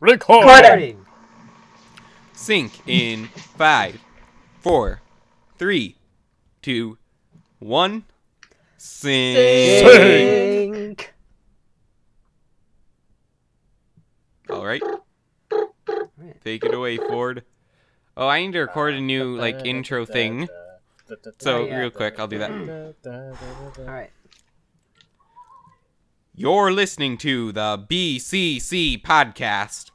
Record. Recording. Sync in five, four, three, two, one. Sync. Sync. All right. Take it away, Ford. Oh, I need to record a new like intro thing. So real quick, I'll do that. All right. You're listening to the BCC podcast.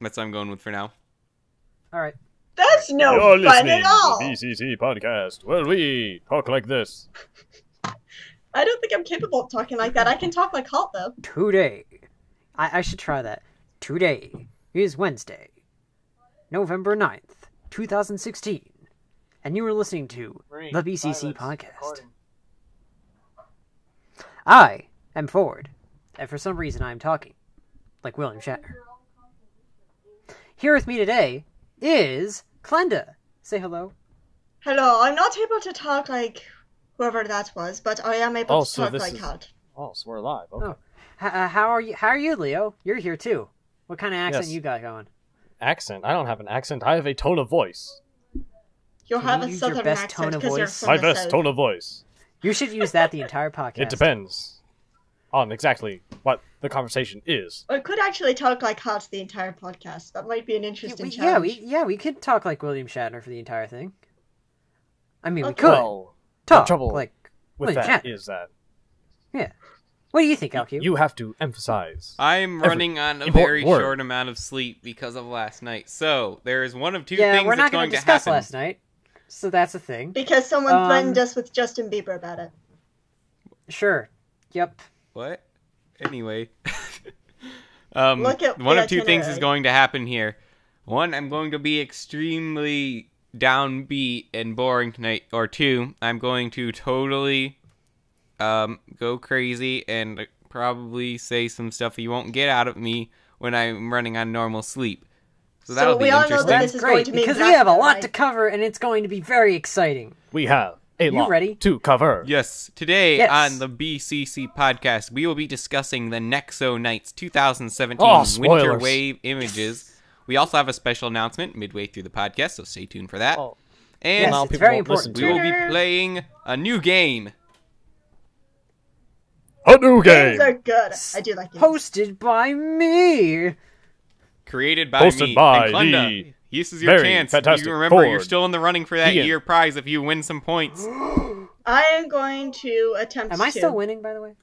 That's what I'm going with for now. All right. That's no You're fun listening at all. to the BCC podcast. Well, we talk like this. I don't think I'm capable of talking like that. I can talk like Halt though. Today, I, I should try that. Today is Wednesday, November 9th, 2016, and you are listening to the BCC podcast. I am Ford, and for some reason I am talking like William Shatner. Here with me today is Klenda. Say hello. Hello, I'm not able to talk like whoever that was, but I am able Oh, to so talk this like is- Halt. Oh, so we're live. Okay. Oh. H- uh, how are you? How are you, Leo? You're here too. What kind of accent Yes. you got going? Accent. I don't have an accent. I have a tone of voice. You'll Can have you a southern accent tone of because you're voice? from My the best south. tone of voice. You should use that the entire podcast. It depends on exactly what the conversation is. I could actually talk like Halt the entire podcast. That might be an Yeah, interesting we, yeah, we yeah we could talk like William Shatner for the entire thing. I mean, we could Well, talk the trouble like with William that Shatner. is that yeah. What do you think, LQ? you have to emphasize. I'm running on a very word. short amount of sleep because of last night. So there is one of two yeah, things we're that's not going to to discuss happen. last night, so that's a thing. Because someone Um, threatened us with Justin Bieber about it. Sure. Yep. What? Anyway. um, Look at one of two things is going to happen here. One, I'm going to be extremely downbeat and boring tonight. Or two, I'm going to totally um, go crazy and probably say some stuff you won't get out of me when I'm running on normal sleep. So that'll So be we all know interesting. that That's this is going great to be because we have a lot right. to cover, and it's going to be very exciting. We have a You lot ready? to cover. Yes, today Yes. on the BCC podcast, we will be discussing the Nexo Knights 2017 Oh, Winter. Wave images. We also have a special announcement midway through the podcast, so stay tuned for that. Oh, and Yes, now it's people very won't important. we will be playing a new game. a new game. Games are good. I do like games. Hosted by me. Created by Hosted me by and Klenda. the This is your very chance. fantastic You remember, you're still in the running for that Ian. year prize if you win some points. I am going to attempt to Am I to. still winning, by the way?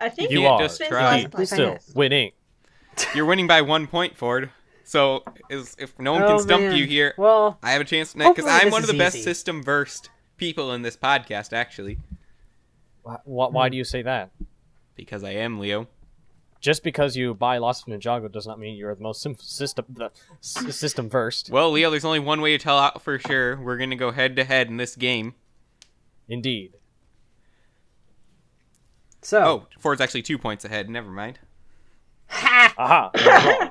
I think You can't are. just Since try. last I believe I podcast. Still winning. You're winning by one point, Ford. So is, if no one Oh, can stump man. you here, Well, I have a chance tonight because I'm one of is the best system versed people in this podcast, actually. Why, why do you say that? Because I am Leo. Just because you buy lots of Ninjago does not mean you're the most sim- system the s- system first. Well, Leo, there's only one way to tell out for sure. We're gonna go head to head in this game. Indeed. so Oh, Ford's actually two points ahead. Never mind. Aha.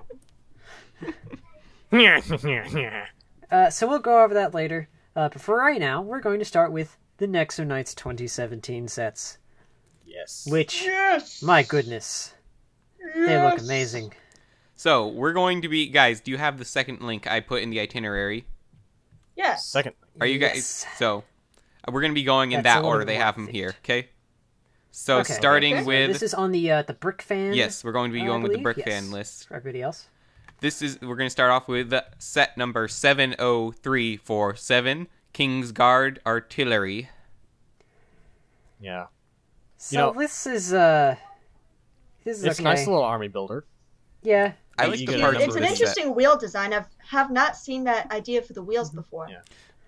you're. Uh, so we'll go over that later. Uh, but for right now, we're going to start with the Nexo Knights 2017 sets, yes. which, Yes. my goodness, they look amazing. So we're going to be guys. Do you have the second link I put in the itinerary? Yes. Second. Are you guys? Yes. So we're gonna be going in That's that order. They have them fit. here. Okay. So Okay. starting Okay. So with this is on the uh, the Brick Fan. yes, we're going to be uh, going with the believe? brick fan list. For everybody else. This is we're going to start off with set number seven oh three four seven King's Guard Artillery. Yeah. So know- this is uh, this is It's okay. a nice little army builder. Yeah, I like the it. parts It's an interesting set. wheel design. I've have not seen that idea for the wheels before. Yeah.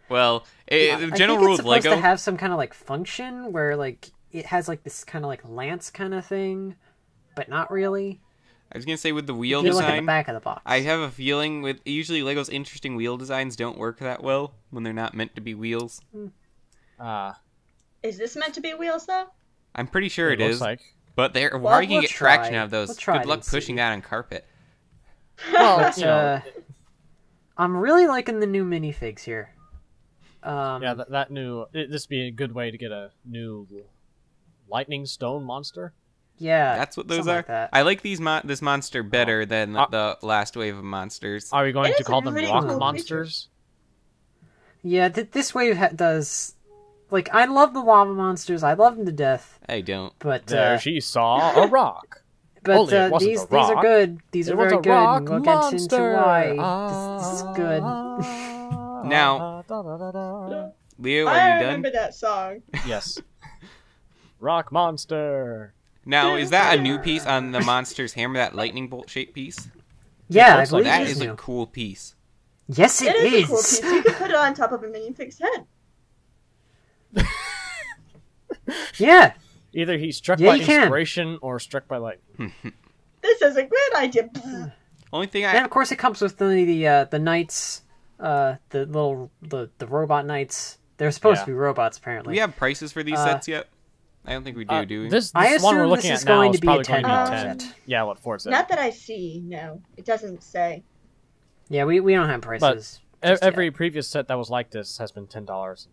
Well, eh, I the general think rule it's of supposed Lego. to have some kind of like function where like it has like this kind of like lance kind of thing, but not really. I was gonna say with the wheel If you look the design. back of the box. I have a feeling with usually Lego's interesting wheel designs don't work that well when they're not meant to be wheels. Ah, Is this meant to be wheels though? I'm pretty sure it looks is, like. But they're Well, why are you gonna we'll get traction out of those? We'll Good luck and see. pushing that on carpet. Well, But, uh, I'm really liking the new minifigs here. Um, yeah, that, that new. It, this would be a good way to get a new lightning stone monster. Yeah, That's what those are. Like that. I like these mon- this monster better than Uh, the last wave of monsters. Are we going It to call them really rock cool creature. monsters? Yeah, th- this wave ha- does. Like, I love the lava monsters. I love them to death. I don't. But There uh, she saw a rock. but Only it uh, wasn't these a these are good. These It are very a good. rock and we'll monster. get into why this, this is good. Now- good. Leo, I are you remember that song. yes. Rock monster. Now, is that a new piece on the monster's hammer? That lightning bolt shaped piece? Yeah, I looks like believe That it is is a cool piece. Yes, It is, a cool piece. You could put it on top of a minion fixed head. Yeah, Either he's struck Yeah, by you can. inspiration or struck by lightning. This is a great idea. Only thing and I of course it comes with the the uh, the knights, uh, the little the the robot knights. They're supposed Yeah. to be robots, do apparently. we have prices for these Uh, sets yet? I don't think we do. Uh, do we? This, I this one we're assume looking this is at now going is to be a probably going to be $10 10. set. Yeah, what Ford said. Not that I see. No, it doesn't say. Yeah, we, we don't have prices. E- just Every yet. previous set that was like this has been ten dollars.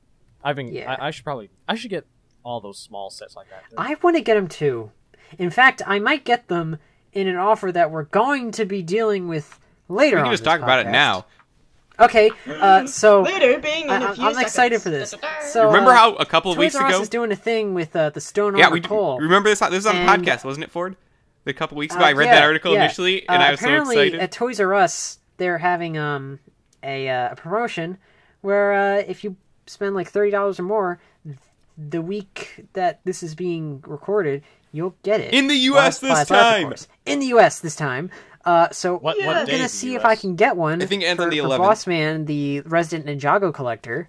I've been. Yeah. I, I should probably. I should get all those small sets like that. I want to get them too. In fact, I might get them in an offer that we're going to be dealing with later. we can on just this talk about it now. Okay, uh, so Later, being in I, a I'm- few I'm seconds. excited for this. So Remember uh, how a couple of Toys weeks R Us ago? is doing a thing with uh, the Stone Yeah, Armor we Cole. remember this. This was on the podcast, wasn't it, Ford? A couple weeks Uh, ago, I read yeah, that article yeah. initially, and Uh, I was so apparently excited. at Toys R Us they're having um a, uh, a promotion where uh, if you spend like thirty dollars or more, the week that this is being recorded, you'll get it In the While US this supplies time! In the U.S. this time. Uh, so What? What Yeah. day I'm gonna see if I can get one. I think it ends for, on the 11th. Boss Man, the resident Ninjago collector,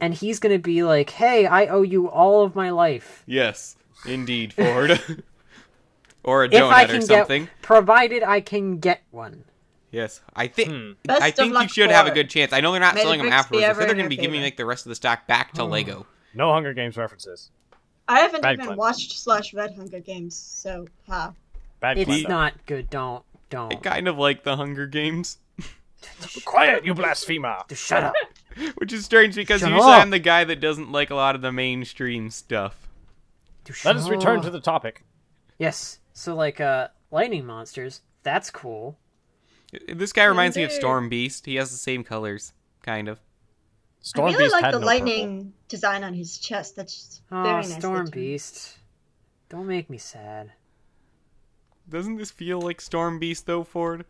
and he's gonna be like, "Hey, I owe you all of my life." Yes, indeed, Ford. or a If donut I or something. get, provided I can get one. Yes, I think Hmm. I think you should have a good chance. I know they're not May the selling them bricks be afterwards. I ever think they're going to be giving favor. like the rest of the stock back to Lego. No Hunger Games references. I haven't Bad even Glenn. watched slash read Hunger Games, so ha. Bad It's Klenda. not good. Don't don't. I kind of like the Hunger Games, Quiet, you blasphemer! Just shut up. which is strange because Shut usually up. I'm the guy that doesn't like a lot of the mainstream stuff. Just Let us return up. to the topic. Yes. So like uh lightning monsters. That's cool. This guy reminds me of Storm Beast. He has the same colors, kind of. Storm I really Beast like had the no lightning design on his chest. That's Oh, very nice. Storm Beast. Don't make me sad. Doesn't this feel like Storm Beast though, Ford?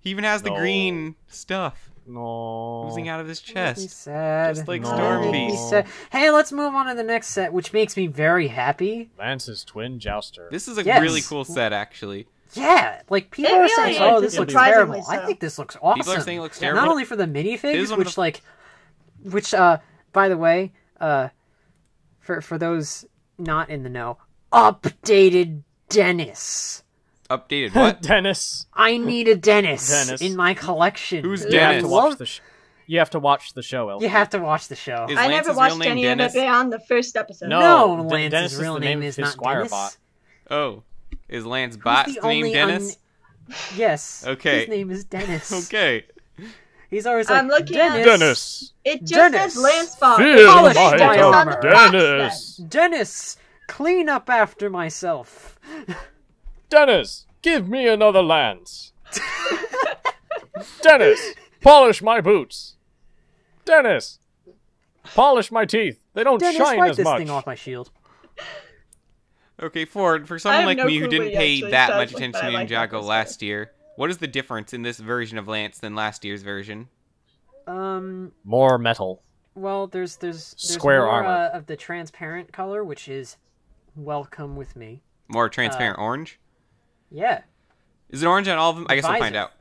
He even has the No. green stuff. No. oozing out of his Make me chest. sad. Just like Don't Storm Beast. sad. Hey, let's move on to the next set, which makes me very happy. Lance's twin jouster. This is a Yes. really cool set, actually. Yeah, like people It are really saying, is. "Oh, this It's looks surprisingly terrible." I think this looks awesome. People are saying it looks terrible. Not only for the It is minifigs, which the- like, which uh, by the way, uh, for for those not in the know, updated Dennis. Updated what? Dennis. I need a Dennis, Dennis. in my collection. Who's You have Dennis? to watch the. Sh- you have to watch the show, Elton. You have to watch the show. Is I Lance's never watched any Dennis? of it beyond the first episode. No. no, Den- Lance's Dennis is real the name name is not Squire Dennis. bot. Oh, is Lance Who's Bot's name only Dennis? un- Yes. Okay. His name is Dennis. Okay. He's always like I'm looking at- Dennis. Dennis. It just Dennis. says Lance Ball. Feel It's Polish not my my the armor. box Dennis. Dennis, clean up after myself. Dennis, give me another lance. Dennis, polish my boots. Dennis, polish my teeth. They don't Dennis, shine wipe as this much. thing off my shield. Okay, Ford, for someone like no me who didn't pay that much but attention to like Ninjago this last year, what is the difference in this version of Lance than last year's version? Um. More metal. Well, there's there's, there's Square more, armor. Uh, of the transparent color, which is welcome with me. More Uh, transparent orange? Yeah, Is it orange on all of them? I guess we'll find out.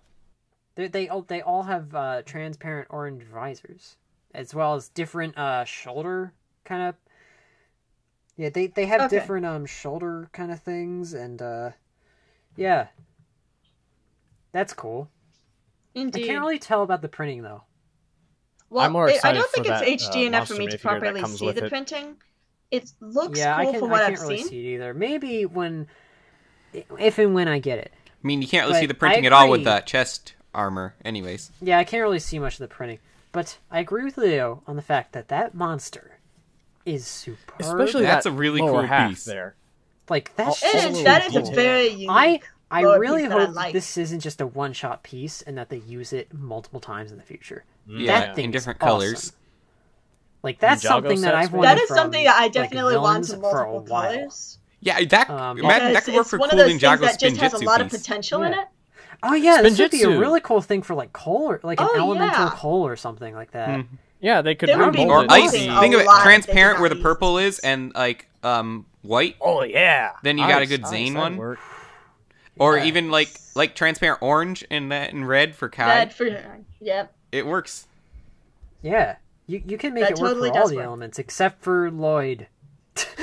they they all they all have uh, transparent orange visors, as well as different uh shoulder kind of. Yeah, they they have Okay. different um shoulder kind of things, and uh, yeah, that's cool. Indeed. I can't really tell about the printing though. Well, I'm more it- I don't think it's that, HD uh, enough for me to properly see the it. printing. It looks yeah, cool I can from what I I've can't really seen. see it either. Maybe when, if and when I get it. I mean, you can't really see the printing at all with the chest armor, anyways. Yeah, I can't really see much of the printing, but I agree with Leo on the fact that that monster is superb. Especially That's that a really cool half piece. there. Like that's Oh, just is. too That is cool. a very unique. I I lore really piece that I hope like. this isn't just a one shot piece and that they use it multiple times in the future. Yeah, that in different awesome. colors. Like that's Ninjago something that I've wanted that is from, something that I like, definitely want in for a multiple while. Colors. Yeah, that Um, imagine that could work for one of those cooling things that just has a Spinjitzu lot of piece. potential in it. Oh yeah, this would be a really cool thing for like Cole or like an Oh, elemental yeah. coal or something like that. Hmm. Yeah, they could There would be Or it. ice. Think of it lot if they transparent where the purple is and like um white, Oh yeah. Then you got a good Zane that'd one. work. or Yeah. even like like transparent orange and that and red for Kai. That for yep. It works. Yeah, you you can make That it work totally for all does the work. elements except for Lloyd.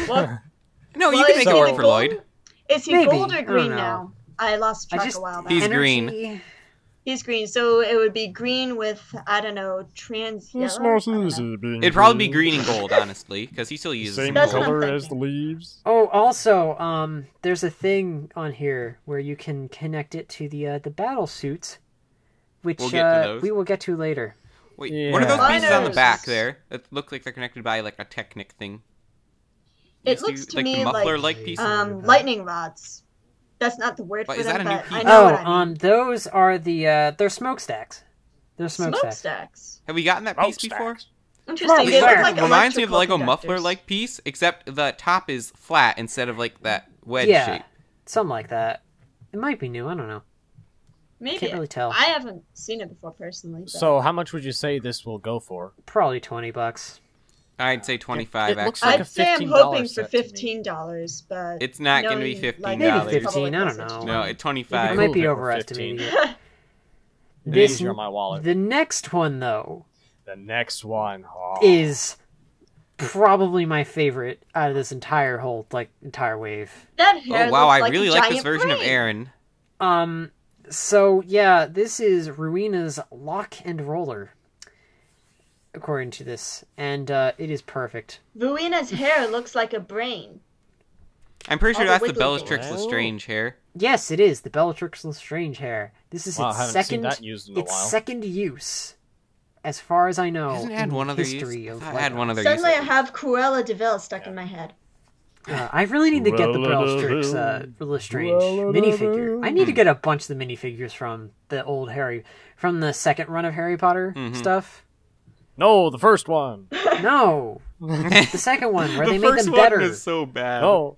Well, No, you can is make it he work for gold? Lloyd. Is he Maybe. gold or green know. now? I lost I track just- a while back. He's Energy- green. He's green, so it would be green with I don't know trans yellow. I don't know. It'd probably be green and gold, honestly, because he still uses Same That's what I'm color as the thinking. leaves. Oh, also, um, there's a thing on here where you can connect it to the uh, the battle suits, which We'll get to uh, those. we will get to later. Wait, what are those pieces on the Miners. back there that look like they're connected by like a Technic thing? It Used looks to like me the like, muffler-like pieces. Um, lightning rods. That's not the word But for is that them, a new but I know Oh, what I mean. um, those are the uh, they're smokestacks. They're smokestacks. smokestacks. Have we gotten that piece Smokestacks. before? Interesting. They look like Reminds me of the Lego electrical conductors. muffler-like piece, except the top is flat instead of like that wedge yeah, shape. something like that. It might be new. I don't know. Maybe Can't really tell. I haven't seen it before personally. but- So, how much would you say this will go for? Probably twenty bucks. I'd say twenty-five. it looks actually, like I'd a say I'm hoping for set to me. fifteen dollars, but It's not gonna be $15. like, Maybe Dollars. fifteen. I don't know. no, at I twenty-five. might be Cool, overestimating it. This This are my wallet. the next one though The next one oh. is probably my favorite out of this entire whole like entire wave. that hair Oh wow, looks I like really a like this giant version of. Aaron. Um, so yeah, this is Ruina's lock and roller, according to this, and uh, it is perfect. Ruina's hair looks like a brain. I'm pretty sure All that's the wiggly Bellatrix things. Lestrange hair. Yes, it is the Bellatrix Lestrange hair. This is Wow, its second used in a its while. second use, as far as I know. Hasn't had one other history use? of I had one other Suddenly, I use. have Cruella de Vil stuck in my head. Uh, I really need to get the Cruella Bellatrix uh, Lestrange minifigure. I need to get a bunch of the minifigures from the old Harry, from the second run of Harry Potter Mhm. stuff. No, the first one. No, the second one where the they made them better. The first one is so bad. No,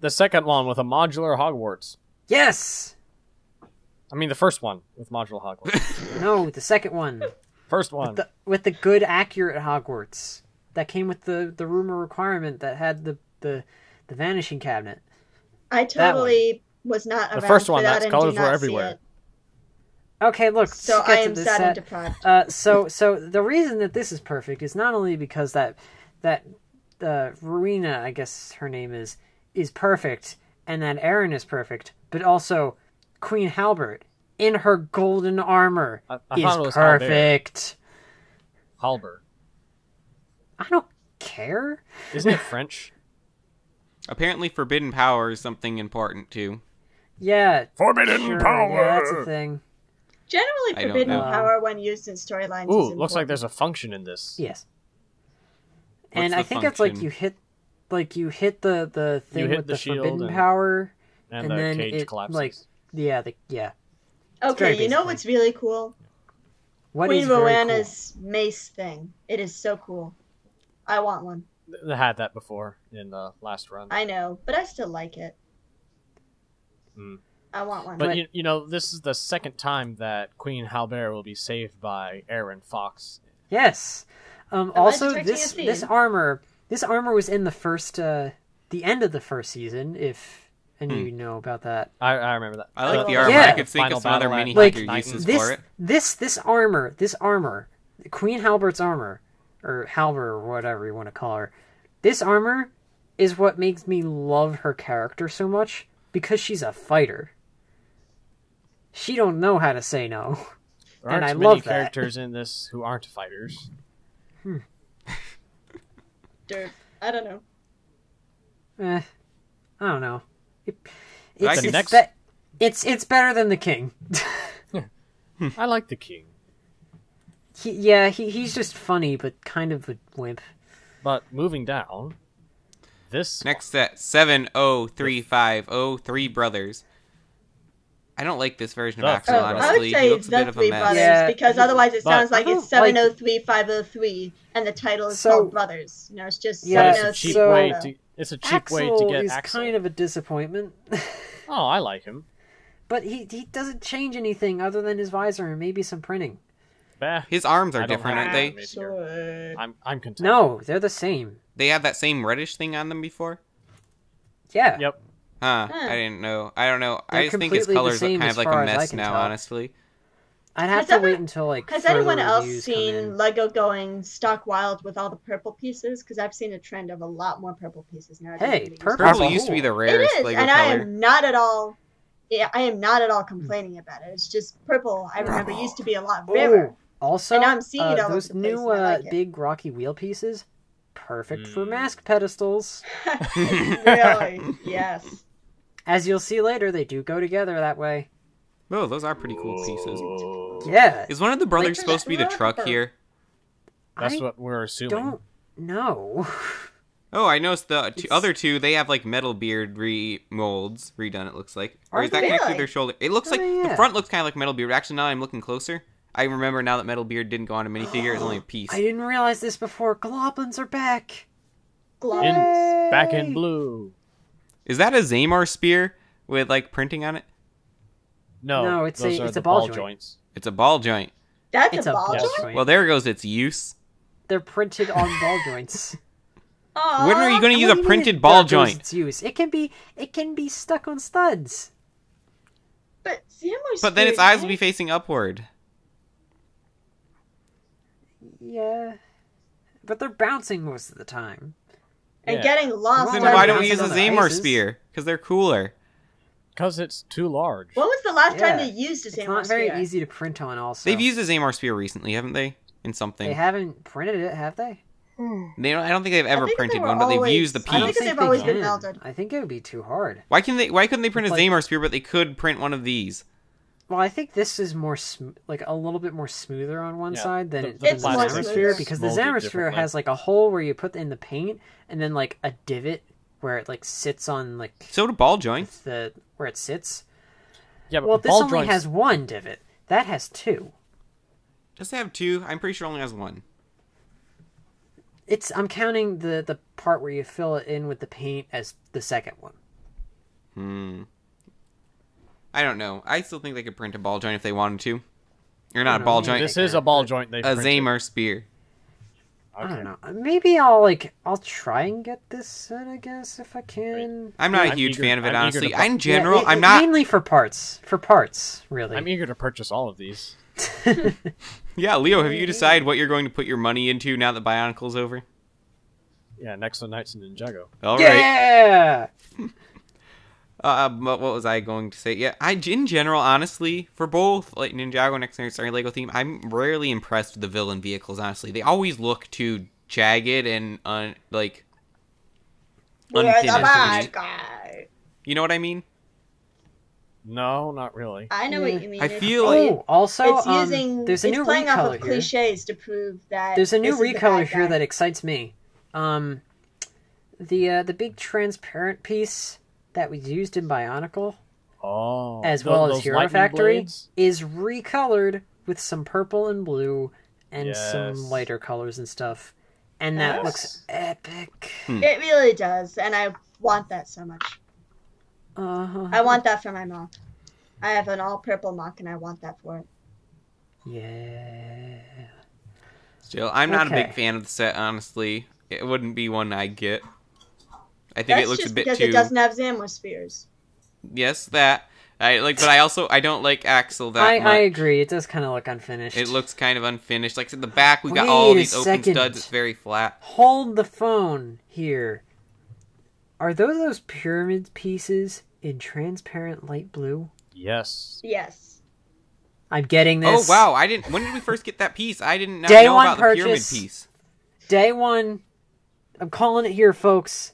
the second one with a modular Hogwarts. Yes. I mean, the first one with modular Hogwarts. No, the second one First one. the, with the good, accurate Hogwarts that came with the the rumor requirement that had the the the vanishing cabinet. I totally was not The around first for one, that that's and colors were not everywhere. See it. Okay, look. So I am this sad and set. deprived. Uh, so so the reason that this is perfect is not only because that that uh, Rowena, I guess her name is, is perfect, and that Aaron is perfect, but also Queen Halbert in her golden armor I, I is thought it was Halbert. perfect. Halbert. I don't care. Isn't it French? Apparently, forbidden power is something important too. Yeah, Forbidden sure, yeah, that's a thing. Generally, forbidden power when used in storylines. Ooh, is looks like there's a function in this. Yes. And I think it's like you hit, like you hit the the thing hit with the the, forbidden and- power. And, And the then cage it, collapses. like- Yeah, the yeah. Okay, you know what's really cool? What Queen is very Rowana's mace thing. It is so cool. I want one. They had that before in the last run. I know, but I still like it. Hmm. I want one. But But- you, you know, this is the second time that Queen Halbert will be saved by Aaron Fox. Yes. Um, also, this this armor this armor was in the first uh, the end of the first season. If and Hmm. you know about that. I, I remember that. I like the Oh. armor. Yeah. I could think Final of some other battle at mini Like, figure uses this for it. this this armor this armor Queen Halbert's armor or Halber or whatever you want to call her. This armor is what makes me love her character so much because she's a fighter. She don't know how to say no. There and aren't I many love that. characters in this who aren't fighters. Dirt. I don't know. Eh, I don't know. It, I it's, can- it's, next- be- it's it's better than the king. I like the king, he, yeah, he, he's just funny, but kind of a wimp. but moving down, This Next set, seven oh three five oh three brothers. I don't like this version of The Axl, Three Oh, I honestly. would He say looks it's a bit the of a Three mess. Brothers Yeah, because otherwise it but- sounds like it's don't like- 703503 and the title is So- called Brothers. You know, it's just Yeah, but it's a cheap way to it's a cheap way to get is Axl. kind of a disappointment. Oh, I like him. but he he doesn't change anything other than his visor and maybe some printing. Bah, His arms are different, aren't they? Sure. I'm I'm content. No, they're the same. They have that same reddish thing on them before? Yeah. Yep. Huh, Huh. I didn't know. I don't know. They're I just think his colors look kind of like a mess now, tell. honestly. I'd have Has to ever- wait until like Has anyone else reviews come in. seen Lego going stock wild with all the purple pieces? Because I've seen a trend of a lot more purple pieces now. Hey, purple- Purple Purple. used to be the It rarest is, Lego and I am not at all. Yeah, I am not at all complaining about it. It's just purple. I remember used to be a lot rarer. Oh, also, And I'm seeing uh, it all those the new uh, like big rocky wheel pieces, perfect for Mm. mask pedestals. really? Yes. As you'll see later, they do go together that way. Oh, those are pretty cool pieces. Yeah, Is one of the brothers Like- supposed to be the truck here? That's I what we're assuming. don't know. Oh, I noticed the two, other two. They have like metal beard remolds redone. It looks like, or Are is that they? connected to Really? their shoulder? It looks Oh, like the front looks kind of like metal beard. Actually, now I'm looking closer. I remember now that metal beard didn't go on a minifigure. It's only a piece. I didn't realize this before. Globlins are back. In, Gloves. back in blue. Is that a Zamor sphere with like printing on it? No, No, it's a- it's a ball ball joint. joints. It's a ball joint. That's It's a a ball ball Yes. joint. Well, there goes its use. They're printed on ball joints. Aw. When are you going to use a do you mean printed it- ball joint? Its use. It can be. It can be stuck on studs. But Samuel's But then its eyes will be facing upward. Yeah, but they're bouncing most of the time. And Yeah. getting lost. Then why don't we use a some of the Zamor sphere? Because they're cooler. Because it's too large. When was the last time they used a It's Samuel not very spear? easy to print on. Also, They've used a Zamor sphere recently, haven't they? In something. They haven't printed it, have they? Hmm. They don't, I don't think they've ever think printed were one, but they've used the piece. I don't piece. think they've always been melted. I think it would be too hard. Why can they? Why couldn't they print a Like- Zamor sphere, but they could print one of these? Well, I think this is more sm- like a little bit more smoother on one Yeah, side than the- it- the than the more Zamor sphere smoother. because the Molded Zamor sphere has like a hole where you put in the paint and then like a divot where it like sits on like So do ball joints. the where it sits. yeah, but Well, this only joints. has one divot. That has two. Does it have two? I'm pretty sure it only has one. It's I'm counting the the part where you fill it in with the paint as the second one. Hmm. I don't know. I still think they could print a ball joint if they wanted to. Or not a ball joint. This is a ball joint. They A Zamor sphere. I don't know. Maybe I'll like I'll try and get this set. I guess if I can. I'm not a I'm huge eager- fan of it, I'm honestly. buy- In general, Yeah, it- I'm not. mainly for parts. For parts, really. I'm eager to purchase all of these. Yeah, Leo, have you decided what you're going to put your money into now that Bionicle's over? Yeah, Nexo Knights and Ninjago. All right. yeah. Uh, but what was I going to say? Yeah, I in general, honestly, for both like Ninjago Next Gen Star Lego theme, I'm rarely impressed with the villain vehicles. Honestly, they always look too jagged and un, like We're the unfinished. to bad guy. You know what I mean? No, not really. I know Yeah. what you mean. I It's- feel Oh, like also, it's um, using. there's a it's new playing off recolor of here. cliches to prove that. There's a new this is the recolor here that excites me. Um, the uh, the big transparent piece that was used in Bionicle, Oh, as tho- well as Hero Factory, blades? is recolored with some purple and blue and some lighter colors and stuff, and that Yes. looks epic. It really does, and I want that so much. Uh, I want that for my mock. I have an all purple mock, and I want that for it. Yeah. still, I'm not a big fan of the set. Honestly, it wouldn't be one I get. I think That's it looks just a bit because too. it doesn't have Zamor spheres. Yes, that. I like, but I also I don't like Axl that I, much. I agree. It does kind of look unfinished. It looks kind of unfinished. Like at the back, we got all Wait a these open studs. It's very flat. Hold the phone here. Are those those pyramid pieces in transparent light blue? Yes. Yes. I'm getting this. Oh wow! I didn't. When did we first get that piece? I didn't not Day know one about the pyramid piece. Day one. I'm calling it here, folks.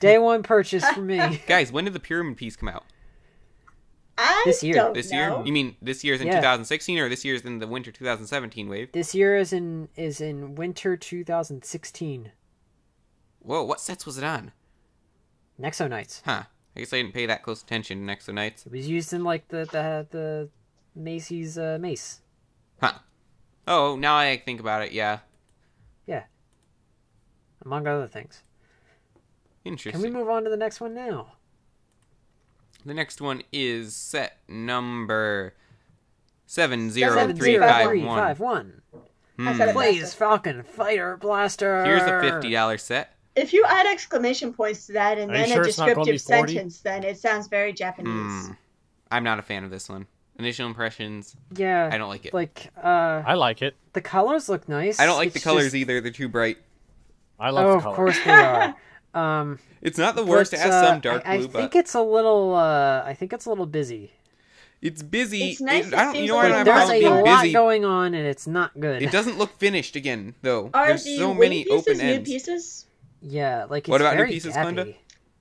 Day one purchase for me. Guys, when did the pyramid piece come out? I This year. don't This know. year? You mean this year's in Yeah. 2016 or this year's in the winter 2017 wave? This year is in is in winter 2016. Whoa! What sets was it on? Nexo Knights. Huh. I guess I didn't pay that close attention to Nexo Knights. It was used in like the the the Macy's uh, mace. Huh. Oh, now I think about it, yeah. yeah. among other things. Interesting. Can we move on to the next one now? The next one is set number seven Seven zero Seven three zero five three one. five one. I said it Plays faster. Falcon Fighter Blaster. Here's a fifty dollar set. If you add exclamation points to that and Are then sure a it's not gonna be descriptive sentence, then it sounds very Japanese. Hmm. I'm not a fan of this one. Initial impressions, Yeah. I don't like it. Like uh, I like it. the colors look nice. I don't like the colors just- either. They're too bright. I love Oh, the of color. course they are. Um, It's not the worst. but, it has uh, some dark I, I blue, think but it's a little. Uh, I think it's a little busy. it's busy. It's nice, It- it I don't. You seems know, I like don't have There's a being lot busy. going on, and it's not good. It doesn't look finished again, though. Are There's the so wing many pieces open new ends. pieces? Yeah, like it's What about new pieces, gappy. Klenda?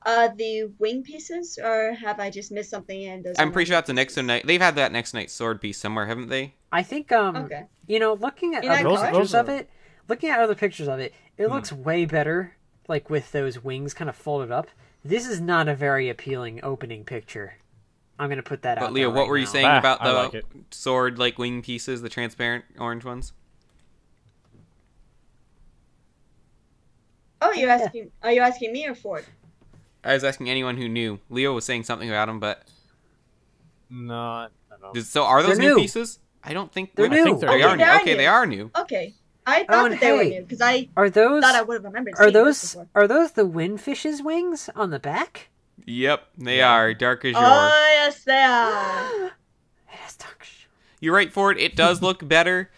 Uh, the wing pieces, or have I just missed something? And those I'm pretty sure that's the Nexo Knight. They've had that Nexo Knight sword piece somewhere, haven't they? I think um, Okay. you know, looking at You know, other pictures of it, looking at other pictures of it, it Hmm. looks way better. Like with those wings kind of folded up. This is not a very appealing opening picture. I'm gonna put that out. But Leo, there what were you now. saying Ah, about the like sword like wing pieces, the transparent orange ones? Oh, you're asking? Are you asking me or Ford? I was asking anyone who knew. Leo was saying something about them, but No, I don't know. so are those new new. pieces? I don't think They're wait, I new. think they're They Okay, are new. they are Okay, new. they are new. Okay, I Oh, thought and that they were hey, new because I Are those thought I would have remembered. are those before. are those the windfish's wings on the back? Yep, they are dark azure. Oh yes, they are. It has dark sh- You're right, Ford. It does look better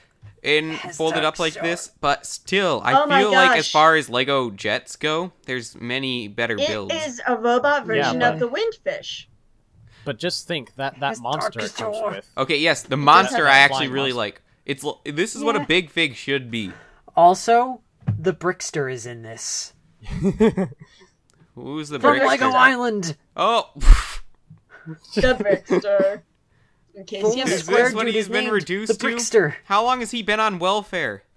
in folded up like sword. this, but still, I Oh feel like as far as Lego jets go, there's many better It builds. is a robot version but- of the windfish. But just think that that monster comes with. Okay, yes, the monster I actually really monster. like. It's this is what a big fig should be. Also, the Brickster is in this Who's the from Brickster? Lego Island. Oh, The Brickster. In case you Boom, Is haven't this what dude he's is been reduced the to? How long has he been on welfare?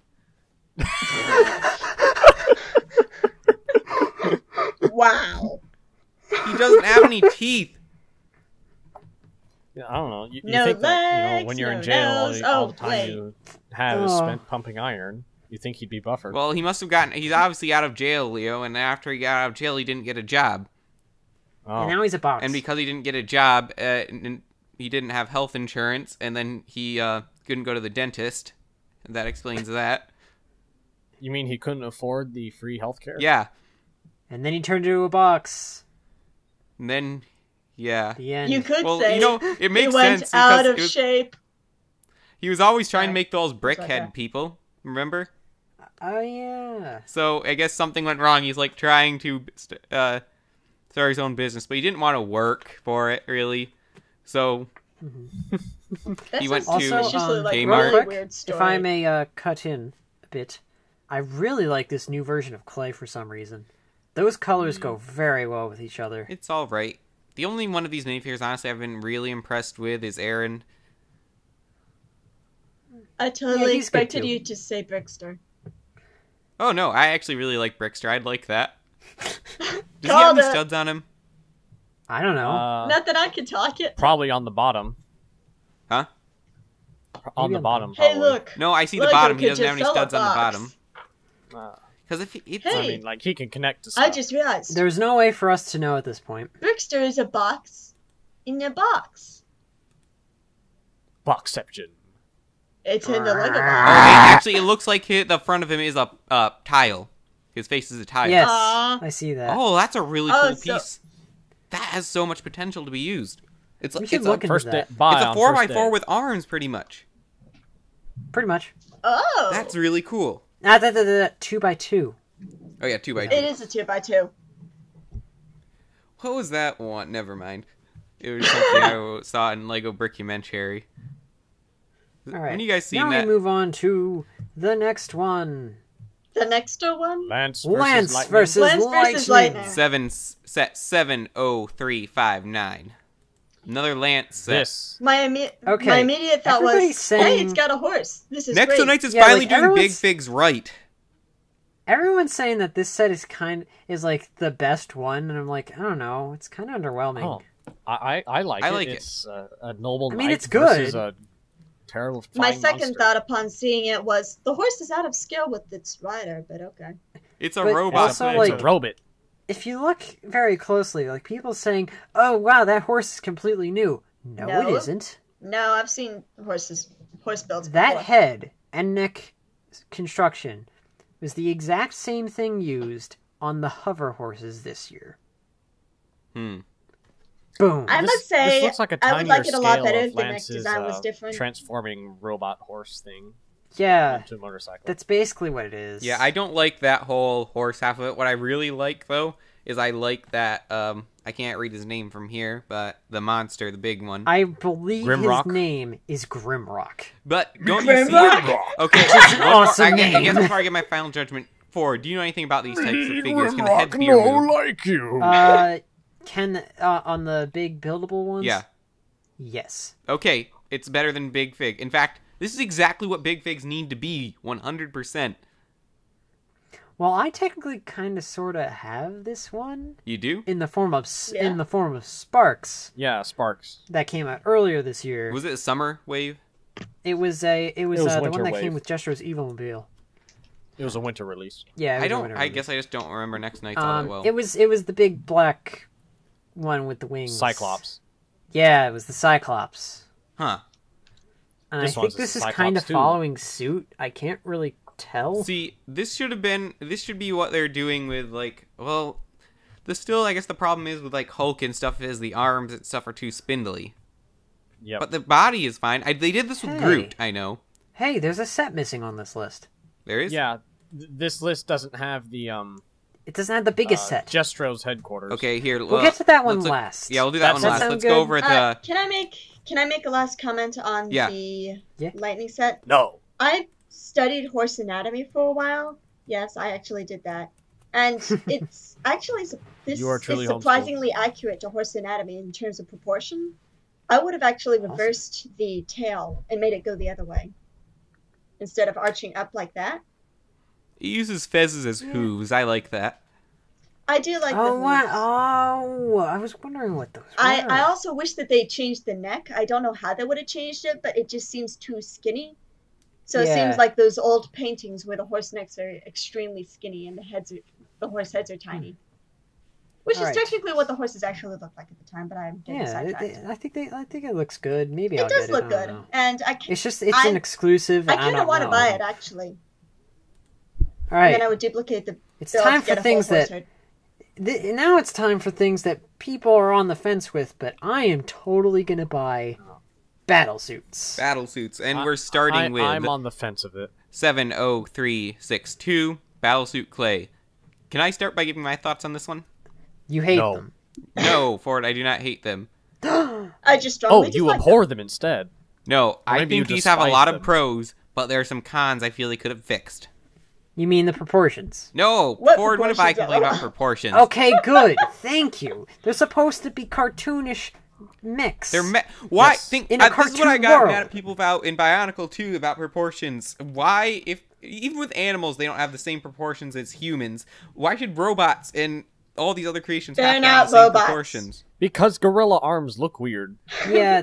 Wow. He doesn't have any teeth. Yeah, I don't know. You, you No think that you know when you're in no jail, all the, all Oh, the time wait. you have is Oh. spent pumping iron. You think he'd be buffered? Well, he must have gotten. He's obviously out of jail, Leo, and after he got out of jail, he didn't get a job. oh. And now he's a box. and because he didn't get a job, uh, and he didn't have health insurance, and then he uh, couldn't go to the dentist. That explains that. you mean he couldn't afford the free healthcare? Yeah. and then he turned into a box. And then, yeah. The end. You could Well, say you know, it he makes went sense out of was- shape. he was always trying to make those okay. brickhead people. Remember? Oh yeah. So I guess something went wrong. He's like trying to uh, start his own business, but he didn't want to work for it really. So That's He went a to suspiciously, um, like, Kmart. really quick, weird story. if I may uh, cut in a bit, I really like this new version of Clay for some reason. Those colors go Mm. very well with each other. it's all right. The only one of these minifigures, honestly, I've been really impressed with is Aaron. I totally he's good expected you to say Brickster. Oh no, I actually really like Brickster. I'd like that. Does he have Called any studs on him? I don't know. Uh, Not that I can talk it. probably on the bottom. Huh? On Maybe the on the bottom. Hey, probably. look. No, I see the bottom. He doesn't have any just sell a studs on the bottom. Uh, Because if it's I Hey. mean, like he can connect to stuff. I just realized. There's no way for us to know at this point. Brickster is a box in a box. Boxception. It's in the Lego oh, box. actually, it looks like hi the front of him is a uh, tile. His face is a tile. Yes, Aw. I see that. Oh, that's a really Oh, cool so- piece. That has so much potential to be used. It's we it's should a, look into First day, that. buy it's a on four first by four day. with arms, pretty much. Pretty much. Oh. That's really cool. Ah, that, that, that, two by two. Oh yeah, two by two. It is a two by two. What was that one? Never mind. It was something I saw in Lego Brickumentary. All right. When you guys seen now that? we move on to the next one. The next one. Lance versus Lance Lightning. versus Lance Lightning. versus Lightning. Seven set seven oh three five nine. Another Lance set. This. My, imme- Okay, my immediate thought was, everybody's hey, it's got a horse. This is Next great. to Knights is Yeah, finally like, doing big figs right. Everyone's saying that this set is kind is like the best one, and I'm like, I don't know, it's kind of underwhelming. Oh, I I, I like I it. like it. it's uh, a noble I mean, it's versus good. a terrible. My second monster. thought upon seeing it was the horse is out of scale with its rider, but okay. It's a But robot. also, but like- it's It's a robot. If you look very closely, like people saying, "Oh wow, that horse is completely new." No, No. it isn't. No, I've seen horses, horse builds That before. head and neck construction was the exact same thing used on the hover horses this year. hmm. Boom. I this, must say, this looks like a I would like it a lot better if the neck design was uh, different. transforming robot horse thing yeah, into a motorcycle. that's basically what it is. Yeah, I don't like that whole horse half of it. What I really like though is I like that um I can't read his name from here, but the monster, the big one. I believe Grimrock? his name is Grimrock. But don't you see? Grimrock? Okay, That's an one more- awesome I, guess- I name. guess before I get my final judgment, Ford. Do you know anything about these types of figures? Can the heads be removed? like you. Uh, can uh, on the big buildable ones? Yeah. Yes. Okay, it's better than Big Fig. In fact, this is exactly what Big Figs need to be. One hundred percent. Well, I technically kind of sort of have this one You do? in the form of Yeah. in the form of Sparks yeah, Sparks. that came out earlier this year. Was it a summer wave? it was a it was, It was uh, the one that Wave. came with Jestro's Evilmobile. It was a winter release. Yeah, it was I a don't. winter I release. guess I just don't remember Nexo Knights all Um, that well. it was it was the big black one with the wings. Cyclops. Yeah, it was the Cyclops. Huh. And This I think this is kind of too. following suit. I can't really tell. See, this should have been. This should be what they're doing with like. Well, the still. I guess the problem is with like Hulk and stuff is the arms and stuff are too spindly. Yeah. But the body is fine. I, they did this with Hey. Groot. I know. Hey, there's a set missing on this list. There is. yeah, th- this list doesn't have the um It doesn't have the biggest uh, set. Jestro's headquarters. Okay. Here. we'll get to that one last. Yeah, we'll do that That's- one last. Let's good? go over the. Uh, can I make can I make a last comment on Yeah. the Yeah. lightning set? No. I studied horse anatomy for a while. Yes, I actually did that, and it's actually this You are is surprisingly accurate to horse anatomy in terms of proportion. I would have actually Awesome. reversed the tail and made it go the other way instead of arching up like that. He uses fezzes as hooves. I like that. I do like. oh the wow! Oh, I was wondering what those were. I, I also wish that they changed the neck. I don't know how they would have changed it, but it just seems too skinny. So it seems like those old paintings where the horse necks are extremely skinny and the heads are the horse heads are tiny. Hmm. Which is Alright. technically what the horses actually looked like at the time, but I'm getting yeah, sidetracked. it- I think they. I think it looks good. Maybe it I'll does look it. Good, and I, ca- It's just it's I- an exclusive. I kind of want to buy it actually. All right, And then I would duplicate the. it's time for things that head. Th- now it's time for things that people are on the fence with, but I am totally gonna buy battle suits. Battle suits, and I- we're starting I, with I'm on the fence of it. seven oh three six two Battlesuit Clay. Can I start by giving my thoughts on this one? you hate No. them. No, Ford, I do not hate them. I just Oh, strongly you dislike abhor them instead. No, I think these have a lot them. of pros, but there are some cons I feel they could have fixed. You mean the proportions? No, What Ford, what have I complain about proportions? Okay, good. Thank you. They're supposed to be cartoonish mix. They're me- why Yes. think In a uh, this is what I cartoon got world. mad at people about in Bionicle too about proportions. Why if even with animals they don't have the same proportions as humans? Why should robots and all these other creations They're have to have not the same robots. proportions? Because gorilla arms look weird. yeah,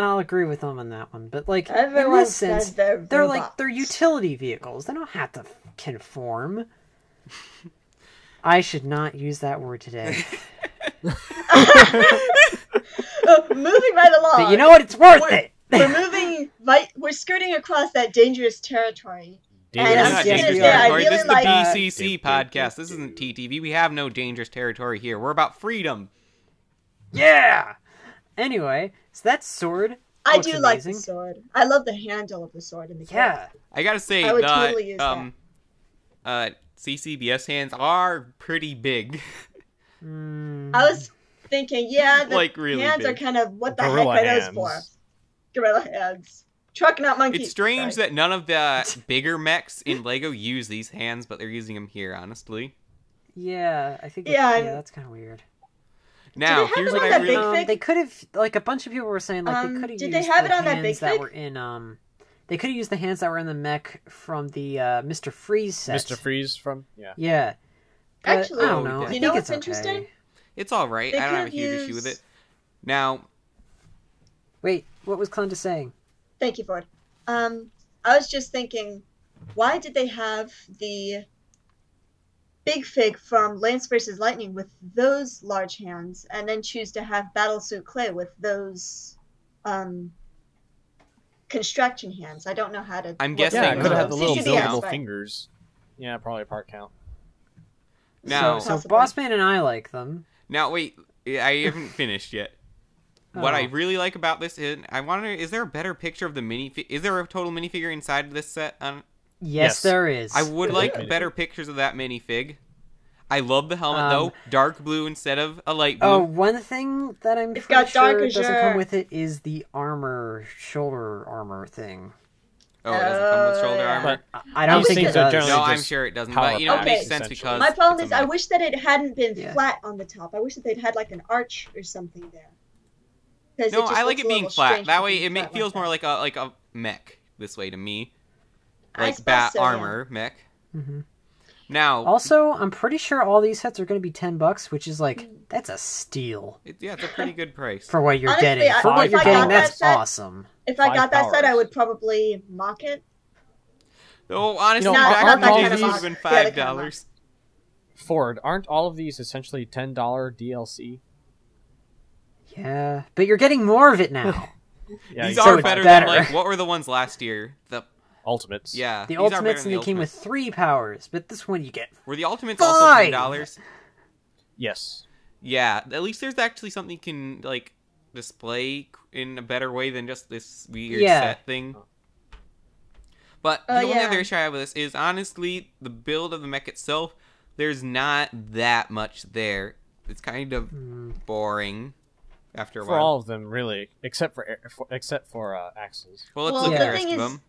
I'll agree with them on that one. But like in Everyone this sense, they're they're like they're utility vehicles. They don't have to conform. I should not use that word today. Oh, moving right along. But you know what? It's worth We're- it. we're moving right. We're skirting across that dangerous territory. And I'm just dangerous we gonna say. I territory. really this is the like. Uh, BCC podcast. This isn't TTV. We have no dangerous territory here. We're about freedom. Yeah. Anyway, so that sword. I looks do like the sword. I love the handle of the sword in the grip. Yeah. I gotta say, I would the totally use um, uh, CCBS hands are pretty big. Mm, I was thinking, yeah, the Like, really hands are kind of what the Gorilla heck are those hands. for? Gorilla hands. Truck, not monkey. It's strange Sorry. that none of the bigger mechs in Lego use these hands, but they're using them here. Honestly, yeah, I think. Yeah, Yeah, that's kind of weird. Now have here's them what on I that really big Um, fig? they could have like a bunch of People were saying like Um, they could have used they have the it on that hands big that were in um. They could have used the hands that were in the mech from the uh, Mister Freeze set. Mr. Freeze from yeah. Yeah. But Actually, I don't know. you I know think what's it's okay. interesting? It's all right. They I don't have a could huge issue with it. Now, Wait, what was Klenda saying? Thank you, Ford. Um, I was just thinking, why did they have the Big Fig from Lance vs. Lightning with those large hands, and then choose to have Battlesuit Clay with those um, construction hands? I don't know how to. I'm guessing Yeah, could have had the little should buildable fingers. Yeah, probably part count. now, so, so Bossman and I like them. now, wait. I haven't finished yet. What I Oh. really like about this is, I wonder, is there a better picture of the mini? Is there a total minifigure inside this set? Um, Yes, Yes. there is. I would like better pictures of that minifig. I love the helmet Um, though, dark blue instead of a light blue. Oh, one thing that I'm It's pretty got dark sure doesn't azure. come with it is the armor, shoulder armor thing. Oh, it doesn't come with shoulder Uh, armor. But I don't These think things it does. No, I'm sure it doesn't. power But you know, it makes sense because My problem is, I wish that it hadn't been Yeah. flat on the top. I wish that they'd had like an arch or something there. No, I like it being flat. That way, it ma- flat feels that. more like a like a mech this way to me, I like bat so, yeah. armor mech. Mhm. Now, Also, I'm pretty sure all these sets are going to be ten bucks, which is like that's a steal it, yeah, it's a pretty good price. for what you're Honestly, getting. I- For what if you're I getting, got that's that set- awesome. If I Five got that set, I would probably mock it. Oh, honestly, You know, back aren't in the all days, of these would these- have been Yeah, five kinda dollars. Ford, aren't all of these essentially ten dollar DLC? Yeah, but you're getting more of it now. Yeah, These you- So are better, better. than like what were the ones last year? The Ultimates. yeah, The these are ultimates, than and the they came with Ultimates. three powers, but this one you get. Were the ultimates also Five! ten dollars? Yes. Yeah, at least there's actually something you can like display in a better way than just this weird Yeah. set thing. But the Uh, only yeah. other issue I have with this is honestly the build of the mech itself. There's not that much there. It's kind of Mm, boring after a For while. all of them, really, except for, for except for uh, Axl's. well, let's Well, look at the the rest thing of is- them.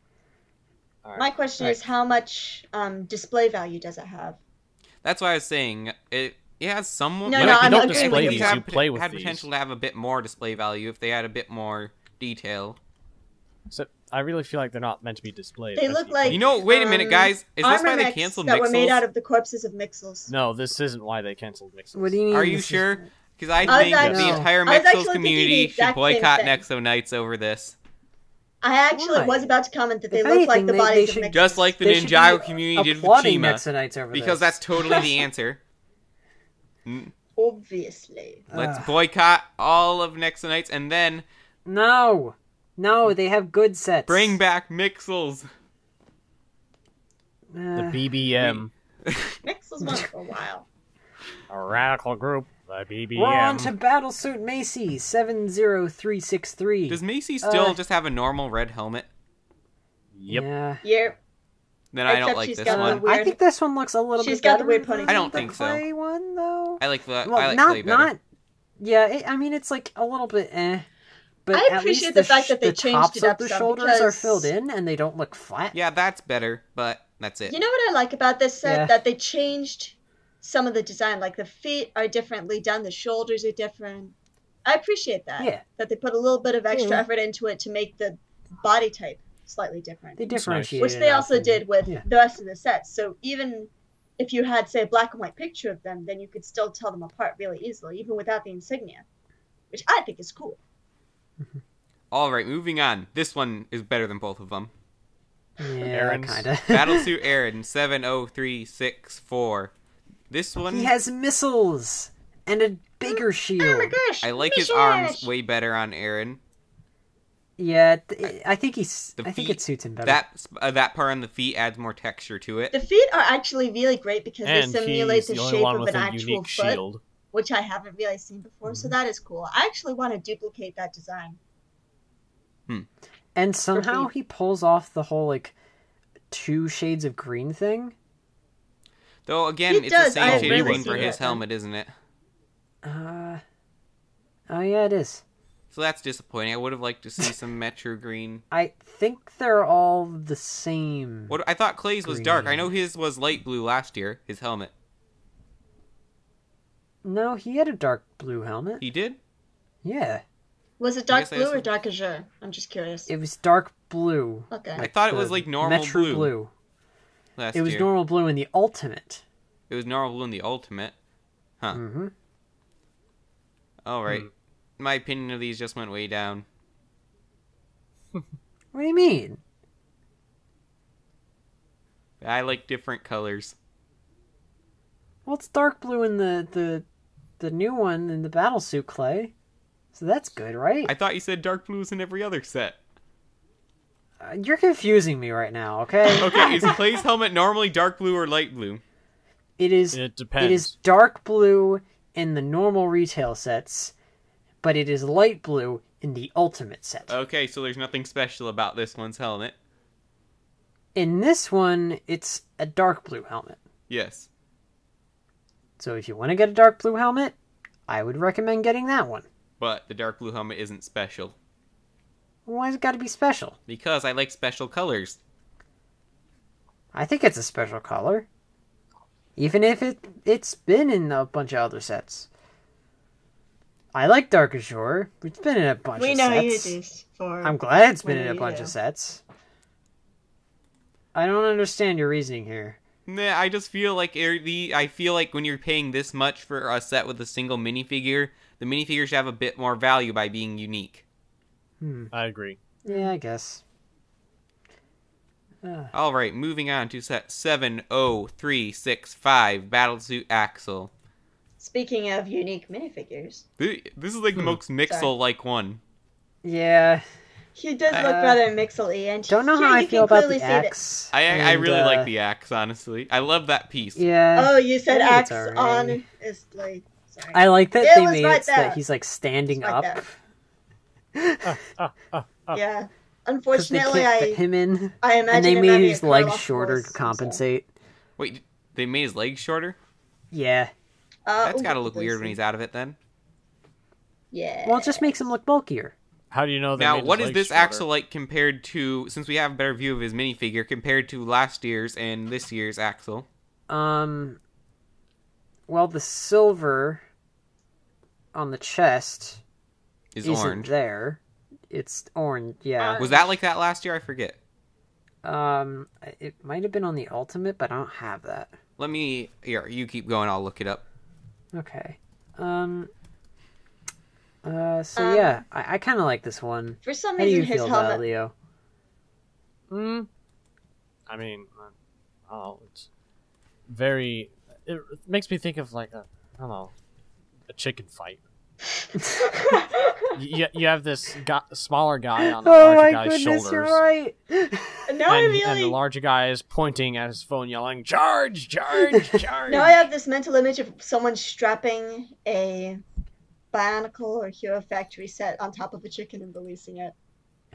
All right. My question Right. is, how much um, display value does it have? That's why I was saying it. It has some. No, like, no, it I'm don't agreeing display with these. you. Had, You play with had these. potential to have a bit more display value if they had a bit more detail. So I really feel like they're not meant to be displayed. They look like- You know, wait a minute, Um, guys. Is this why they mechs canceled that were made out of the corpses of Mixels. No, this isn't why they canceled Mixels. What do you mean? Are you sure? Because I I think actually- the entire I was actually Mexos thinking the community should boycott thing. Nexo Knights over this. I actually Why? was about to comment that they If look like the they- bodies they of should- Mixels. Just like the They Ninjago community did with Chima. Because this. that's totally the answer. Mm, Obviously. Let's Ugh. boycott all of Nexo Knights and then no, no, they have good sets. bring back Mixels. The Uh, BBM, Mixels went for a while. a radical group. The BBM. We're on to Battlesuit Macy seven zero three six three. Does Macy still Uh, just have a normal red helmet? Yep. Yeah. Yep. Then I don't like this one. weird- I think this one looks a little She's bit got the weird than. I don't the think so. one though. I like the well, I like not Clay better. not. Yeah, it, I mean it's like a little bit eh. But I appreciate the the, fact that they the changed tops it of up the some shoulders are filled in and they don't look flat. Yeah, that's better, but that's it. You know what I like about this set? Yeah. That they changed some of the design. Like the feet are differently done, the shoulders are different. I appreciate that. Yeah. That they put a little bit of extra Yeah. effort into it to make the body type slightly different. They differentiate. Which they also and- did with yeah. the rest of the sets. So even if you had, say, a black and white picture of them, then you could still tell them apart really easily, even without the insignia. Which I think is cool. Mm-hmm. All right, moving on. This one is better than both of them. Yeah, kind of. Battlesuit Aaron seven oh three six four. This one he has missiles and a bigger shield. Oh my gosh! I like his arms way better on Aaron. Yeah, th- I think he's. The I think feet- it suits him better. That uh, that part on the feet adds more texture to it. The feet are actually really great because And they simulate the, the shape of an actual unique foot, shield. which I haven't really seen before. So that is cool. I actually want to duplicate that design. and somehow he pulls off the whole like two shades of green thing. Though again, He it's does, the same shade of green for his that. helmet, isn't it? Uh, oh yeah, it is. So that's disappointing. I would have liked to see some Metro Green. I think they're all the same. What I thought Clay's was dark. I know his was light blue last year. His helmet. No, he had a dark blue helmet. He did. Yeah. Was it dark blue or dark azure? I'm just curious. It was dark blue. Okay. I thought it was like normal Metro blue, blue. Last It was year. normal blue in the ultimate. It was normal blue in the ultimate. Huh. hmm All right. Hmm. My opinion of these just went way down. What do you mean? I like different colors. Well, it's dark blue in the the the new one in the battle suit clay. So that's good, right? I thought you said dark blues in every other set. You're confusing me right now, okay? Okay, is Clay's helmet normally dark blue or light blue? It is It depends. it is dark blue in the normal retail sets, but it is light blue in the ultimate set. Okay, so there's nothing special about this one's helmet. In this one, it's a dark blue helmet. Yes. So if you want to get a dark blue helmet, I would recommend getting that one. But the dark blue helmet isn't special. Why's it got to be special? Because I like special colors. I think it's a special color. Even if it it's been in a bunch of other sets. I like Dark Azure. It's been in a bunch we of know you sets. do. For I'm glad it's been in a bunch do. of sets. I don't understand your reasoning here. Nah, I just feel like er, the I feel like when you're paying this much for a set with a single minifigure, the minifigure should have a bit more value by being unique. Hmm. I agree. Yeah, I guess. Uh, All right, moving on to set 70365 Battlesuit Axl. Speaking of unique minifigures, This is like the Hmm. most Mixel like one. yeah. he does look Uh, rather mixely, and Don't know here how I feel can about clearly the see that- axe. I I and, really uh, like the axe, honestly. I love that piece. Yeah. Oh, you said I think it's axe alright. on is like. Sorry. I like that It they made right that he's like standing right up. Ah, ah, ah, ah. yeah. 'cause Unfortunately, they can't fit I him in. I imagine And they made his legs shorter voice, to so- compensate. Wait, they made his legs shorter? Yeah. Uh, That's ooh, gotta look weird when he's out of it then. Yeah. Well, it just makes him look bulkier. How do you know? They Now, made his what is legs this shorter? Axl like compared to, since we have a better view of his minifigure, compared to last year's and this year's Axl? Um. Well, the silver on the chest Is isn't orange. there. It's orange. Yeah. Was that like that last year? I forget. Um. It might have been on the ultimate, but I don't have that. Let me, here, you keep going, I'll look it up. Okay. Um. Uh. So Um, yeah, I, I kind of like this one. For some How do reason, you his feel about helmet. Leo? Mm, I mean, uh, I don't know. It's very. It makes me think of like a, I don't know, a chicken fight. You, you have this guy, smaller guy on the Oh larger my guy's goodness, shoulders, you're right. now I and, really. and the larger guy is pointing at his phone, yelling, "Charge! Charge! Charge!" Now I have this mental image of someone strapping a Bionicle or Hero Factory set on top of a chicken and releasing it.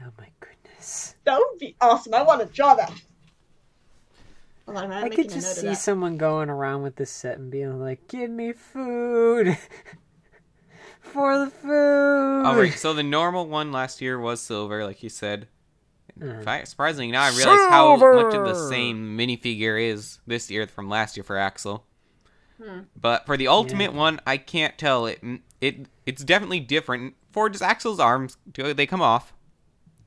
oh my goodness. That would be awesome. I want to draw that. On, I'm I making could just see someone going around with this set and being like, "Give me food for the food." All right, so the normal one last year was silver, like you said. In Uh. fact, surprisingly, now I realize how much of the same minifigure is this year from last year for Axl. Hmm. But for the ultimate one, I can't tell. It it it's definitely different. For just Axl's arms, do they come off?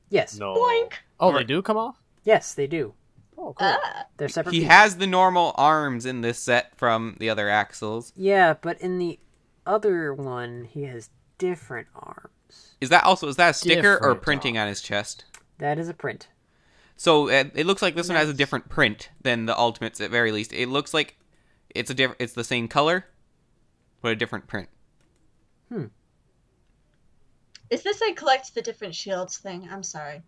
Yes. No. Boink. Oh, they do come off. Yes, they do. Oh, cool. Ah, They're separate. He pieces. has the normal arms in this set from the other Axls. Yeah, but in the other one, he has different arms. Is that also is that a sticker or Different printing on his chest? That is a print. So uh, it looks like this one has a different print than the Ultimates at very least. It looks like it's a different it's the same color, but a different print. Hmm. Is this a collect the different shields thing? I'm sorry.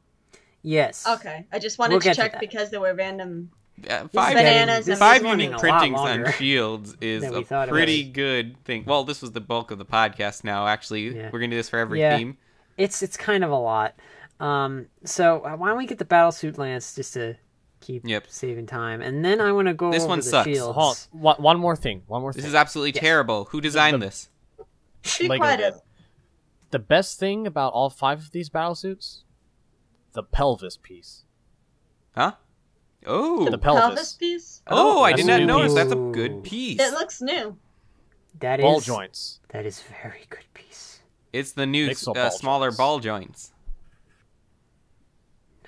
Yes. Okay, I just wanted We'll to get to check because there were random. Uh, five is Bananas getting- and five unit printings on shields is a pretty was. good thing. Well, this was the bulk of the podcast. Now, actually, Yeah. we're gonna do this for every Yeah. theme. It's it's kind of a lot. Um, so uh, why don't we get the battlesuit lance just to keep Yep. saving time, and then I want to go This over one the sucks. shields. Hold on. One, one more thing. One more thing. This is absolutely Yes. terrible. Who designed the- this? Be Lego quiet. did. the best thing about all five of these battlesuits, the pelvis piece. Huh? Oh, The pelvis. pelvis piece. oh! I did not a notice. piece. That's a good piece. It looks new. That Ball is joints. that is very good piece. It's the new uh, ball smaller joints. ball joints.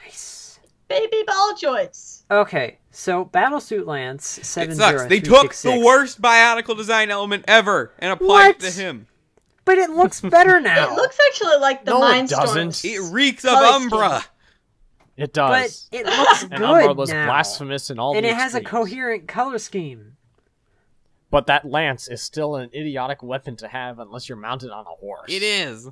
Nice. Baby ball joints. Okay, so Battlesuit Lance It sucks. They took the worst bionicle design element ever and applied it to him. but it looks better now. It looks actually like the No, it Mind doesn't. It reeks of Umbra. scheme. It does. but it looks and good Umbra was now. blasphemous in all and the it has a coherent color scheme. But that lance is still an idiotic weapon to have unless you're mounted on a horse. It is.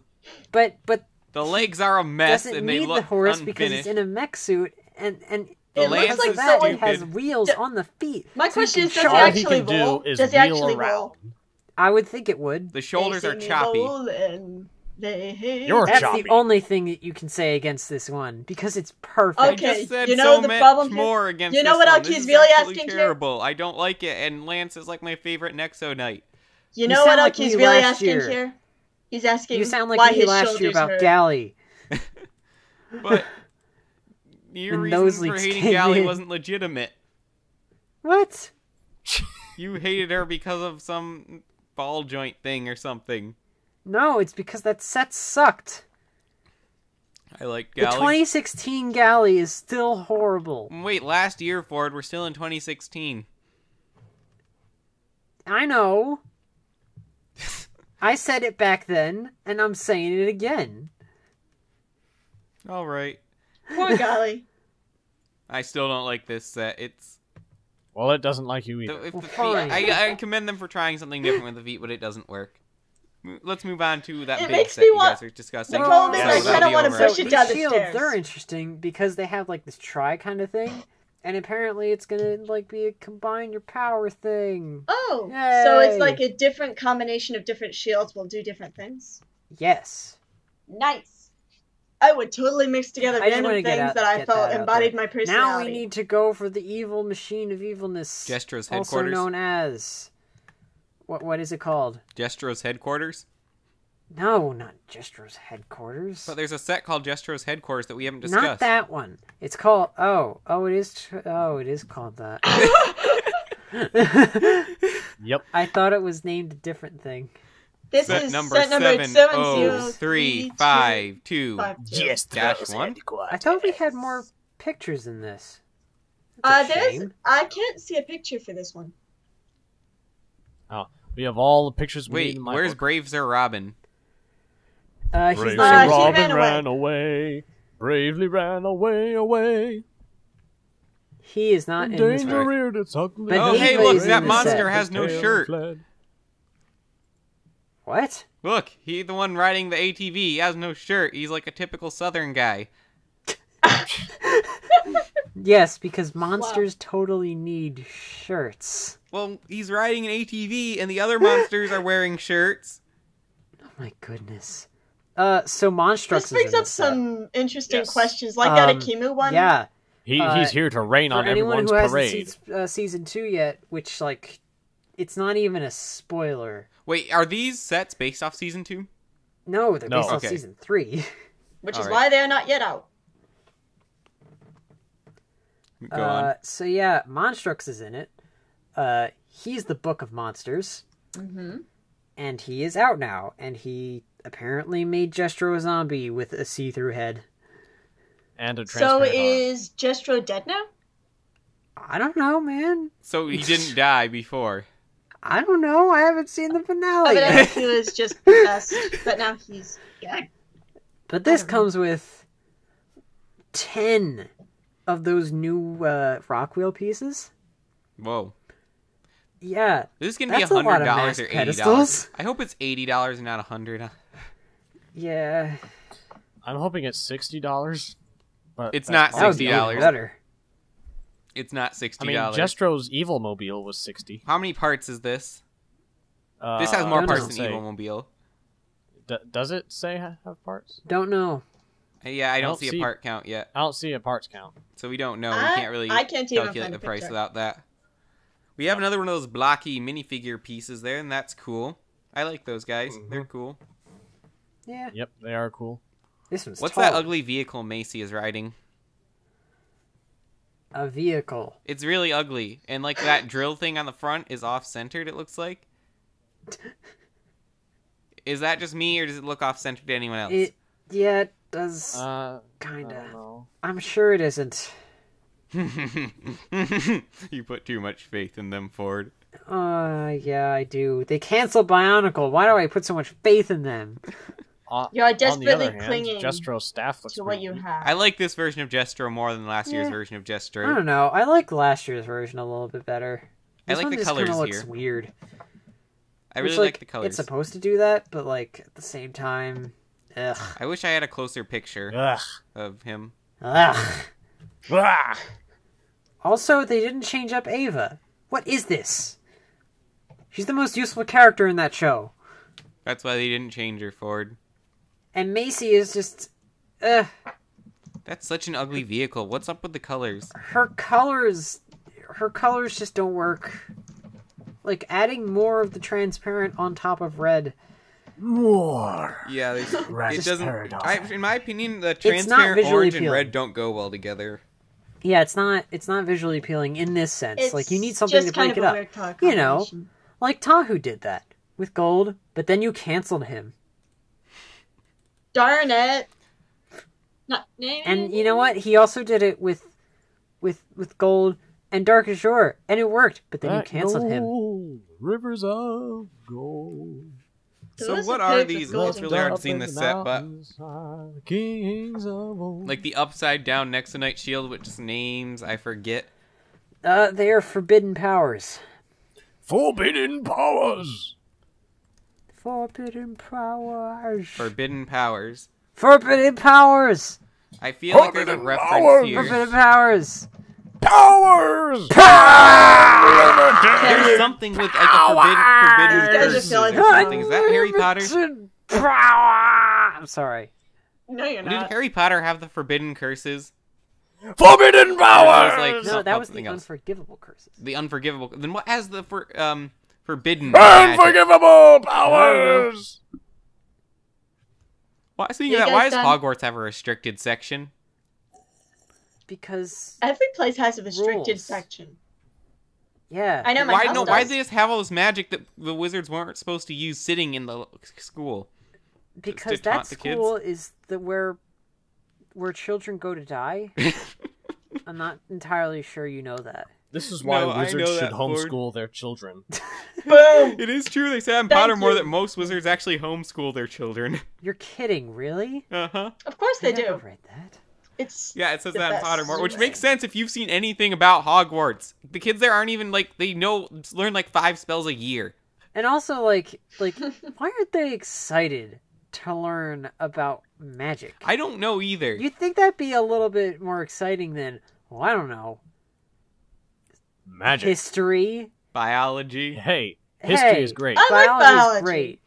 But but The legs are a mess doesn't and they need look the horse because it's in a mech suit and and The It looks because lance of is that stupid. it has wheels D- on the feet. My so question is, does charge. he actually roll? do Does he actually around. roll? I would think it would. The shoulders are see me choppy. Rolling. They hate You're. That's choppy. the only thing that you can say against this one because it's perfect. I Okay, just said you know so the much problem here- more against you know this what one. Aki's This really absolutely asking here? terrible. I don't like it, and Lance is like my favorite Nexo Knight. You You know sound what like Aki's me really asking year. here? He's asking You sound like why me his last year shoulders about hurt. Gali. But your And reason those for hating came Gali in. wasn't legitimate. What? You hated her because of some ball joint thing or something. No, it's because that set sucked. I like The 2016 Gali is still horrible. Wait, last year, Ford, we're still in 2016. I know. I said it back then, and I'm saying it again. All right. Poor Gali. I still don't like this set. It's Well, it doesn't like you the, either. if Well, the feet. I, I commend them for trying something different with the feet, but it doesn't work. Mo- Let's move on to that It big makes set me you want- guys are discussing. The problem is I so kinda wanna over. push So it these down the shields, stairs. they're interesting because they have like this try kind of thing, and apparently it's gonna like be a combine your power thing. Oh, so it's like a different combination of different shields will do different things. Yes. Nice. I would totally mix together I random wanna things out- that I felt that embodied my personality. Now we need to go for the evil machine of evilness, Jestro's also known as what? What is it called? Jestro's headquarters. No, not Jestro's headquarters. But there's a set called Jestro's headquarters that we haven't discussed. Not discussed. that one. It's called. Oh, oh, it is. Tr- oh, it is called that. Yep. I thought it was named a different thing. This Set is number set number seven seven oh zero three two, five two. Yes, Dash one? headquarters. I thought we had more pictures in this. Uh, That's a there's. shame. I can't see a picture for this one. We have all the pictures we need Wait, in my where's book. Brave Sir Robin? Uh, he's Brave not Uh, in he this. Robin ran away. ran away. Bravely ran away, away. He is not in this. Danger one. Reared its ugly But Oh, hey, look, that monster set. has no shirt. fled. What? Look, he the one riding the ATV. He has no shirt. He's like a typical Southern guy. Yes, because monsters totally need shirts. Well, he's riding an ATV, and the other monsters are wearing shirts. Oh my goodness. Uh, so Monstrux This is brings in up this set. some interesting Yes. questions, like that Um, Akimu one. Yeah, He, Uh, he's here to rain for on anyone everyone's who hasn't parade. seen uh, season two yet, which like, it's not even a spoiler. Wait, are these sets based off season two? No, they're No. based on Okay. season three. which is Alright. why they're not yet out. Go uh, on. So yeah, Monstrux is in it. Uh, he's the Book of Monsters, Mm-hmm. and he is out now. And he apparently made Jestro a zombie with a see-through head. and a So transparent arm. is Jestro dead now? I don't know, man. So he didn't die before. I don't know. I haven't seen the finale. yet. Evidently he was just possessed, but now he's dead. But this I don't know. comes with ten of those new uh, Rockwheel pieces. Whoa. Yeah, This is gonna That's be a lot hundred of dollars or eighty dollars. pedestals. I hope it's eighty dollars and not a hundred. yeah. I'm hoping it's sixty dollars. But It's not That would be $60. even better. It's not sixty dollars. I sixty mean, dollars. Jestro's Evil Mobile was sixty. How many parts is this? Uh, This has more parts than say. Evil Mobile. D- does it say have parts? Don't know. Uh, Yeah, I don't, don't see, see- a part count yet, I don't see a parts count. so we don't know. We can't really I can't calculate the a price without that. We have another one of those blocky minifigure pieces there, and that's cool. I like those guys. Mhm. They're cool. Yeah, Yep, they are cool. this one's What's tall. that ugly vehicle Macy is riding? A vehicle. It's really ugly, and like that drill thing on the front is off centered. It looks like. Is that just me, or does it look off centered to anyone else? It yeah, it does Uh, kinda. don't know. I'm sure it isn't. you put too much faith in them, Ford. Uh, yeah, I do. They canceled Bionicle. Why do I put so much faith in them? On, You're desperately hand, clinging Jestro's staff looks to what you have. I like this version of Jestro more than last year's version of Jestro. I don't know. I like last year's version a little bit better. I like one the just colors kinda looks here. weird. I Which, really like, the colors. It's supposed to do that, but like at the same time, ugh, I wish I had a closer picture Ugh. of him. ugh. Ah! Also, they didn't change up Ava. What is this? She's the most useful character in that show, That's why they didn't change her, Ford. and Macy is just, ugh. That's such an ugly vehicle. What's up with the colors? Her colors, her colors just don't work. Like adding more of the transparent on top of red. More. Yeah, they, it doesn't. paradox. I, in my opinion, the transparent visually orange and red don't go well together. Yeah, it's not it's not visually appealing in this sense. It's like you need something to break kind it a up. weird You know. Like Tahu did that with gold, but then you canceled him. Darn it. Not, And you know what? He also did it with with with gold and dark azure, and it worked. But then you That canceled him. Rivers of gold. So Those what are are paved with these? gold It's and really hard to Up see in in this the set, but mountainside, Kings of old. like the upside down Nexo Knight shield, which names I forget. Uh, they are forbidden powers. forbidden powers. Forbidden powers. Forbidden powers. Forbidden powers. I feel like there's a Forbidden reference powers. here. Forbidden powers. Powers. There's something with like a forbidden, forbidden These guys are curses feeling or the something. Is that Harry Potter? Unlimited Power. I'm sorry. No, you're Did not. Harry Potter have the forbidden curses? Forbidden powers. Or was, like, No, that was the something else. unforgivable curses. The unforgivable. Then what has the for um forbidden? magic? Unforgivable powers. Why, speaking You of that, why guys does done? Hogwarts have a restricted section? Because Every place has a restricted Rules. section. yeah, I know my why house no? Why does. did they just have all this magic that the wizards weren't supposed to use sitting in the school? because taunt that the school is the where where children go to die. I'm not entirely sure you know that. This is why No, wizards should that, Ford. homeschool their children. Boom! It is true. They say in Thank Pottermore you. that most wizards actually homeschool their children. You're kidding, really? Uh huh. Of course I they never do. read that. It's Yeah, it says that in best. Pottermore, which makes sense if you've seen anything about Hogwarts. The kids there aren't even like they know learn like five spells a year. And also, like, like, why aren't they excited to learn about magic? I don't know either. You'd think that'd be a little bit more exciting than, well, I don't know, Magic. history. Biology. Hey, history Hey, is great. I like biology. Is great.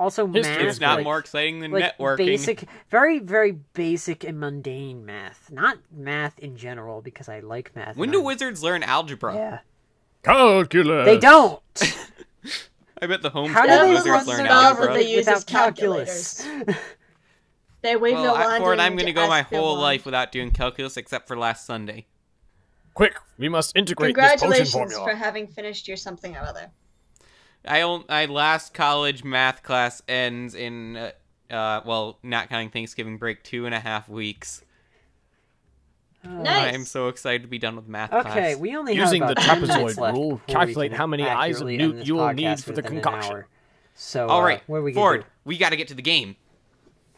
Also, History math. is It's not like, more exciting than like networking. basic, very, very basic and mundane math. Not math in general, because I like math. When do I'm- wizards learn algebra? Yeah, Calculus. they don't. I bet the How homeschool do That they was wizards learn algebra. that they use without calculus? They wave well, no I, wand for it, and I'm going to go my whole wand. life without doing calculus except for last Sunday. Quick, we must integrate this potion formula. Congratulations for having finished your something or other. I on, I last college math class ends in uh, uh well not counting Thanksgiving break two and a half weeks. Nice. I am so excited to be done with math Okay, class. we only Using have the about 10 minutes trapezoid left rule, before we calculate how many eyes of newt you will need for the concoction. So, all right, uh, right, what are we gonna Ford, do? we got to get to the game.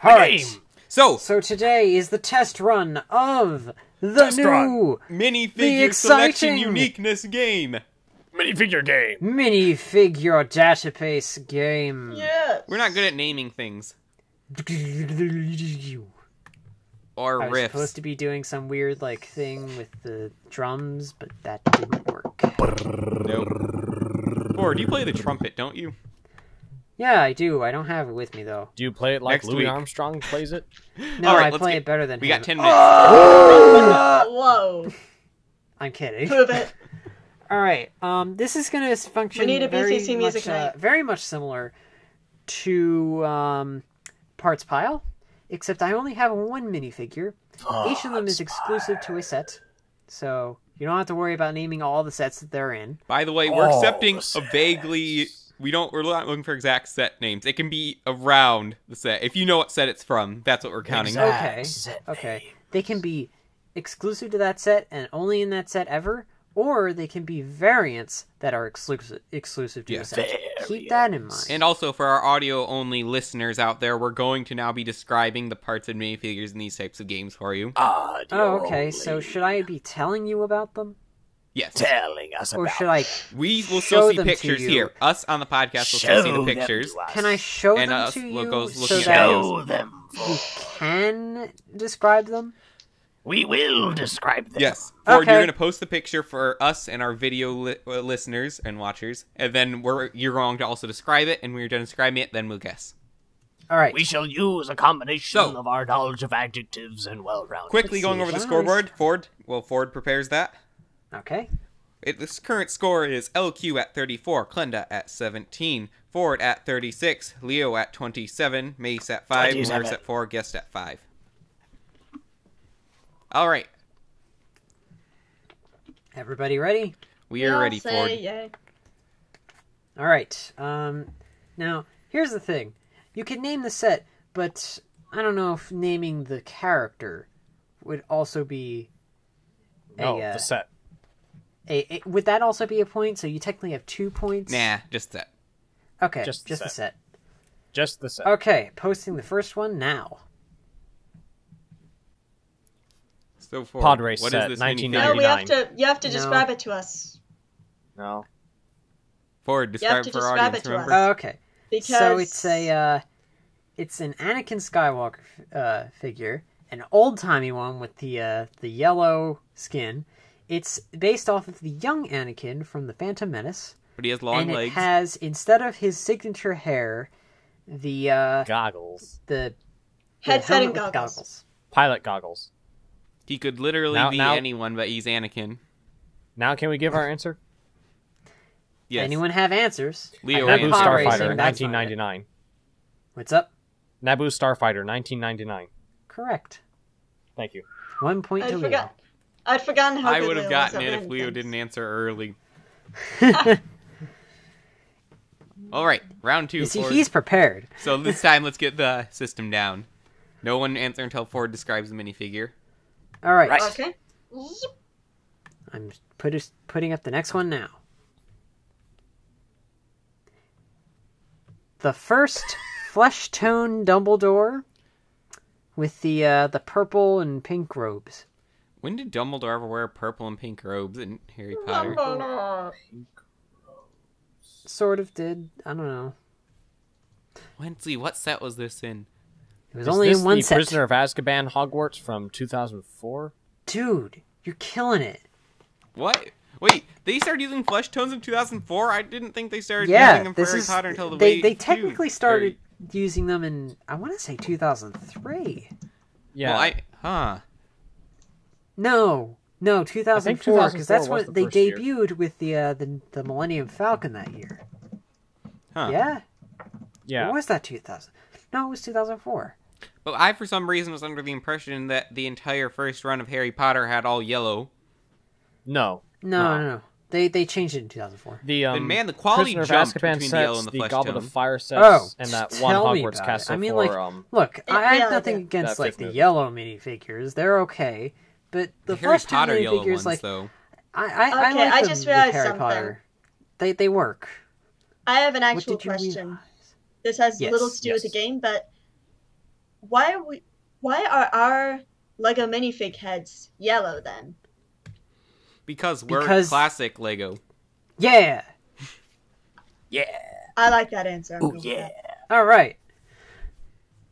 All right. Game. So, So today is the test run of the Test new run. minifigure selection exciting- uniqueness game. Minifigure game. minifigure database game. Yes. We're not good at naming things or I was supposed to be doing some weird like thing with the drums, but that didn't work. Nope. Or do you play the trumpet, don't you? Yeah, I do. I don't have it with me though. Do you play it like Next Louis week. Armstrong plays it? No, All right, I let's play get- it better than We him. got ten oh! minutes. Whoa. I'm kidding. Prove it. All right. Um, this is going to function. We need a very BCC much, music uh, very much similar to um, Parts Pile, except I only have one minifigure. Each of them is exclusive to a set, so you don't have to worry about naming all the sets that they're in. By the way, we're Oh, accepting a vaguely We don't. We're not looking for exact set names. It can be around the set. If you know what set it's from, that's what we're counting. Exact Okay, set okay. name. They can be exclusive to that set and only in that set ever, or they can be variants that are exclusive exclusive to Yeah. the set. Keep that in mind. And also for our audio only listeners out there, we're going to now be describing the parts and minifigures in these types of games for you. Audio oh, okay. So should I be telling you about them, Yes. telling us or about Or should I? We will Show still see pictures here. Us on the podcast will still see Show the them pictures. to us. Can I show And them us to look- you goes so looking that at Show them. you can describe them? We will describe them. Yes. Ford, Okay. you're going to post the picture for us and our video li- uh, listeners and watchers, and then we're you're going to also describe it. And when you're done describing it, then we'll guess. All right. We shall use a combination So- of our knowledge of adjectives and well-rounded. Quickly going over the scoreboard. Ford, well, Ford prepares that. Okay. It, this current score is LQ at 34, Klenda at 17, Ford at 36, Leo at 27, Mace at 5, 27. Morris at 4, Guest at 5. All right, Everybody ready? we are ready, say Ford. yay. All right. Um, now here's the thing: you can name the set, but I don't know if naming the character would also be a, No, uh, the set. a, a- Would that also be a point? So you technically have two points. Nah, just that. Okay. Just Just, the the set. set. Just the set. Okay. Posting the first one now. So, Ford, Pod race what is set, this 1999. No, we have to. You have to No. describe it to us No. Ford, You have describe to for our describe audience, it to us. remember? Oh, okay. because So it's a uh, it's an Anakin Skywalker uh, figure, an old timey one with the uh, the yellow skin. It's based off of the young Anakin from the Phantom Menace, But he has long legs and it has instead of his signature hair, the uh, Goggles. the, the headset helmet and with goggles. Pilot goggles. He could literally Now- be now- anyone, but he's Anakin. Now can we give our answer? Yes. Anyone have answers? Leo Naboo have racing, Starfighter, that's not it. 1999. What's up? Naboo Starfighter, 1999. Correct. Thank you. One point I to forgot. I'd forgotten how I would have gotten it if Leo things. didn't answer early. All right, round two. you see, Ford. he's prepared. So this time, let's get the system down. No one answer until Ford describes the minifigure. All right. Right. Okay. I'm put, putting up the next one now. The first flesh tone Dumbledore with the uh, the purple and pink robes. When did Dumbledore ever wear purple and pink robes in Harry Potter? Sort of did. I don't know. Wensley, what set was this in? It was Is only this in one the set. Prisoner of Azkaban Hogwarts from 2004? Dude, you're killing it. What? Wait, they started using flesh tones in 2004? I didn't think they started using them for this Harry. Potter until the they Wave they 2, technically or- started using them in I want to say 2003. Yeah. Well, I huh. No, no, 2004 because that's was when the they first year. debuted with the uh, the the Millennium Falcon that year. Huh. Yeah, yeah. or was that 2000? No, it was 2004. But I, for some reason, was under the impression that the entire first run of Harry Potter had all yellow. No. No, No. no, no. They they changed it in 2004. The um, Then, man, the quality Prisoner of jumped Azkaban between the yellow sets, and the the, flesh Goblet tone. of Fire sets, Oh, and that one Hogwarts about it. castle I mean, for like, um. Look, I have nothing the- against that like the movie. yellow minifigures. They're okay, but the, The Harry first two Potter yellow minifigures, ones, like though. I I, I Okay, like I just with realized Harry something. Potter. They they work. I have an actual question. realize? This has Yes, little to do with the game, but why are we? Why are our Lego minifig heads yellow then? Because we're Because- classic Lego. Yeah. Yeah. I like that answer. I'm Oh going with yeah. that. All right.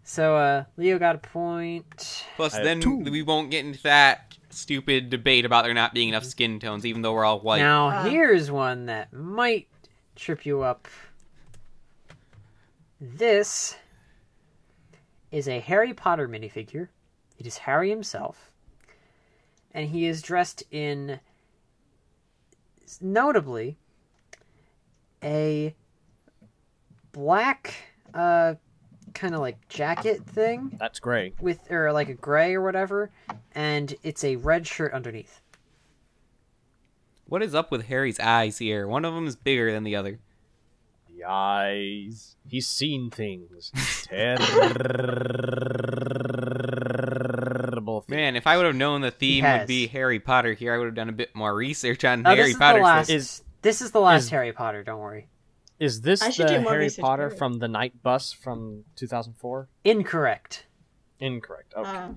So uh Leo got a point. Plus, then two. we won't get into that stupid debate about there not being enough skin tones, even though we're all white. Now Ah. here's one that might trip you up. This is a Harry Potter minifigure. It is Harry himself. And he is dressed in notably a black uh kind of like jacket thing That's gray. with or like a gray or whatever and it's a red shirt underneath. What is up with Harry's eyes here? One of them is bigger than the other. The Yais. He's seen things. Terrible things. Man, if I would have known the theme would be Harry Potter here, I would have done a bit more research on Oh, this Harry is Potter. the last. Is- this is the last is- Harry Potter. Don't worry. Is this the Harry Potter period. from the Night Bus from 2004? Incorrect. Incorrect. Okay. Uh,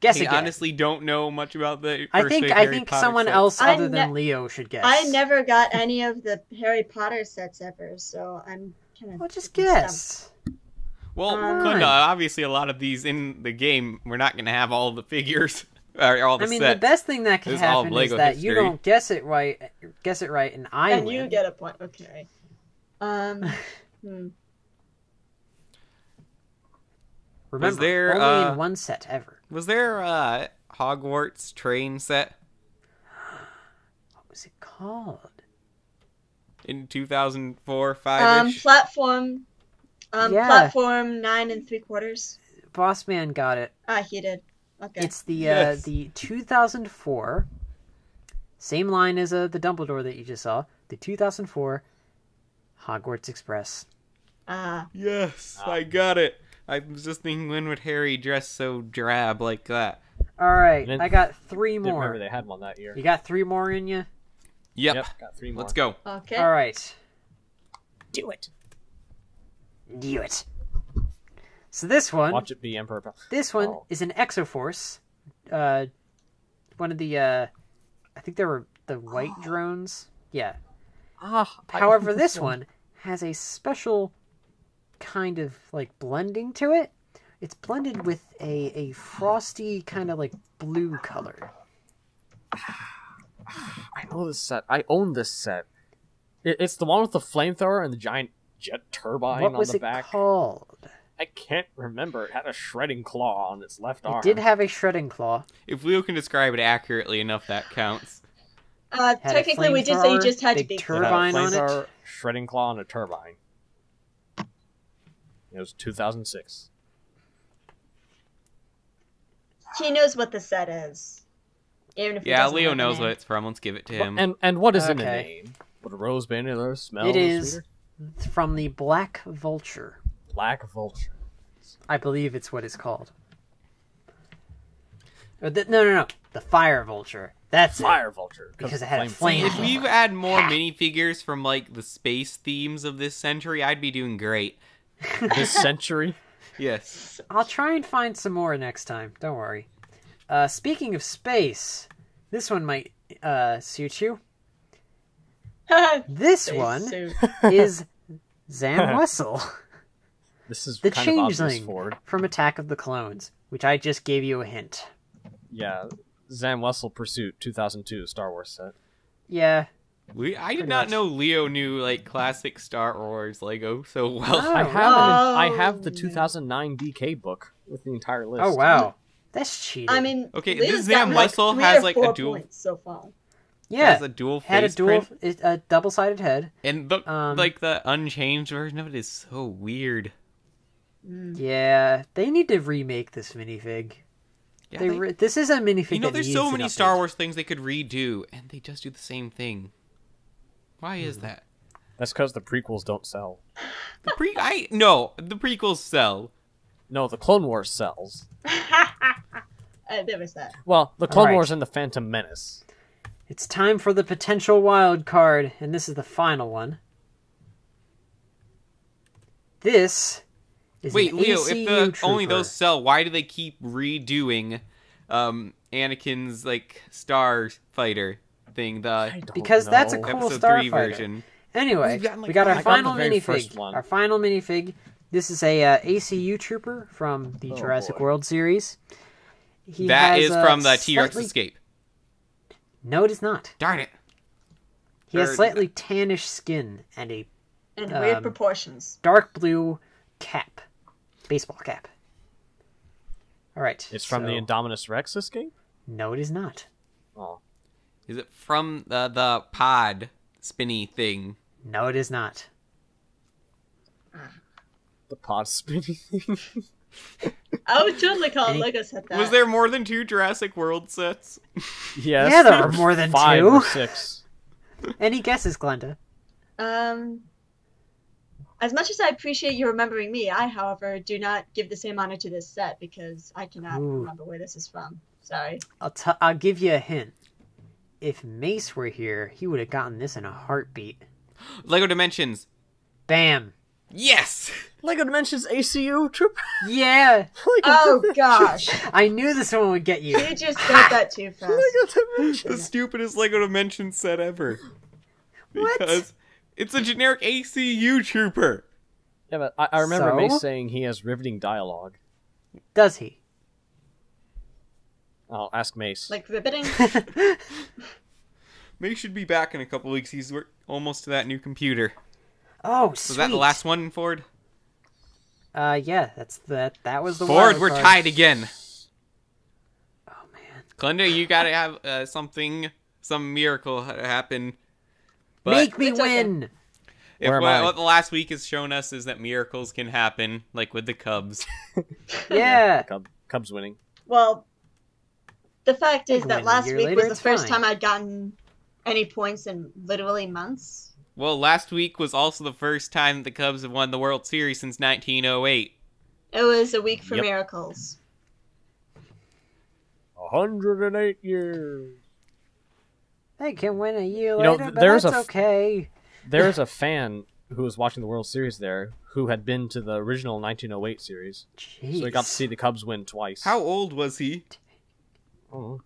Guess I again. honestly don't know much about the. I think I Harry think Potter someone set. else I other than Leo should guess. I never got any of the Harry Potter sets ever, so I'm kind of. Well, just guess. Well, Fine. Clint, uh, obviously a lot of these in the game, we're not going to have all the figures all the I mean, sets. the best thing that can This happen is Lego that you don't guess it right, guess it right, and I And win. you get a point. Okay. Um. hmm. Remember, there, only uh, in one set ever. Was there a Hogwarts train set What was it called? in 2004, 5 Um. Platform. Um. Yeah. Platform nine and three quarters. Boss Man got it. Ah, he did. Okay. It's the Yes. uh, the 2004. Same line as uh, the Dumbledore that you just saw. The 2004 Hogwarts Express. Ah. yes, Oh. I got it. I was just thinking, when would Harry dress so drab like that? All right, Didn't- I got three Didn't more. remember they had one that year. You got three more in you. Yep. got three more. Let's go. Okay. All right, Do it. do it. So this one, Watch it be Emperor. This one Oh. is an Exoforce. Uh, one of the uh, I think they were the white drones. Yeah. Ah. I- However, this one has a special kind of like blending to it. It's blended with a, a frosty kind of like blue color. I know this set. I own this set. It, it's the one with the flamethrower and the giant jet turbine what on was the it back. called? I can't remember. It had a shredding claw on its left arm. It did have a shredding claw. If Leo can describe it accurately enough, that counts. Uh, technically, we did say you just had to big be. Had a turbine on it. flamethrower, Shredding claw and a turbine. It was 2006. He knows what the set is. Even if Yeah, Leo knows name. what it's from. Let's give it to him. And and what is in the Okay. name? Would a rose be any smell? It is sweeter? from the Black Vulture. Black vulture. I believe it's what it's called. Uh, the, no, no, no. The Fire Vulture. That's Fire vulture. Because it had a flame. if we've had more minifigures from like the space themes of this century, I'd be doing great. This century. Yes. I'll try and find some more next time. Don't worry. Uh, speaking of space, this one might uh, suit you. This Space one suit. is Zam Wesell This is The kind Changeling. Ford. from Attack of the Clones, which I just gave you a hint. Yeah. Zam Wesell Pursuit 2002 Star Wars set. Yeah. We, I did not much. know Leo knew like classic Star Wars Lego so well. Oh, I have an, I Oh. have the 2009 DK book with the entire list. Oh wow, that's cheating. I mean, Okay, Leo's this Zam gotten, like, Wesell has, like, a dual- points so far. yeah, Has a dual had a dual, print, a double-sided head. and the um, like the unchanged version of it is so weird. Yeah, they need to remake this minifig. Yeah, they they- this is a minifig. you know, that there's needs so many update. Star Wars things they could redo, and they just do the same thing. Why is that? That's because the prequels don't sell. The pre I no, the prequels sell. No, the Clone Wars sells. There was that. Well, the Clone Alright. Wars and the Phantom Menace. It's time for the potential wild card, and this is the final one. This is Wait, an Leo, ACU if the only those sell, why do they keep redoing um Anakin's like star fighter thing, the I don't Because that's a know. cool episode Starfighter. three version? Anyway, We've gotten, like, we got our I final the very first minifig. Our final minifig. This is a uh, ACU trooper from the Oh, Jurassic boy. World series. He That has, is uh, from the T Rex slightly- escape. No, it is not. Darn it. He has slightly tannish skin and a In weird Um, proportions. dark blue cap, baseball cap. All right. It's from the Indominus Rex escape? No, it is not. Oh. Is it from the the pod spinny thing? No, it is not. The pod spinny thing. I would totally call Any- Lego set that. Was there more than two Jurassic World sets? yes. Yeah, there are more than five two. or six. Any guesses, Klenda? Um, As much as I appreciate you remembering me, I, however, do not give the same honor to this set because I cannot Ooh. remember where this is from. Sorry. I'll t- I'll give you a hint. If Mace were here, he would have gotten this in a heartbeat. Lego Dimensions. Bam. Yes. Lego Dimensions ACU Troop. Yeah. Lego Oh Dimensions. gosh, I knew this one would get you. you just got that too fast. Lego Dimensions. The stupidest Lego Dimensions set ever. What? Because it's a generic ACU trooper. Yeah, but I, I remember So? Mace saying he has riveting dialogue. Does he? I'll ask Mace. Like riveting. Mace should be back in a couple weeks. He's wor- almost to that new computer. Oh, Was sweet. that the last one, Ford? Uh, yeah, that's that. That was the Ford, we're card. tied again. Oh man. Klenda, you gotta have uh, something, some miracle happen. But Make me win. if Where what, what the last week has shown us is that miracles can happen, like with the Cubs. Yeah. Cub, Cubs winning. Well, the fact is that last week later, was the first fine. time I'd gotten any points in literally months. Well, last week was also the first time the Cubs have won the World Series since 1908. It was a week for Yep. miracles. 108 years. They can win a year You know, later, th- but there's that's a f- okay. There's a fan who was watching the World Series there who had been to the original 1908 series. Jeez. So he got to see the Cubs win twice. How old was he? Oh,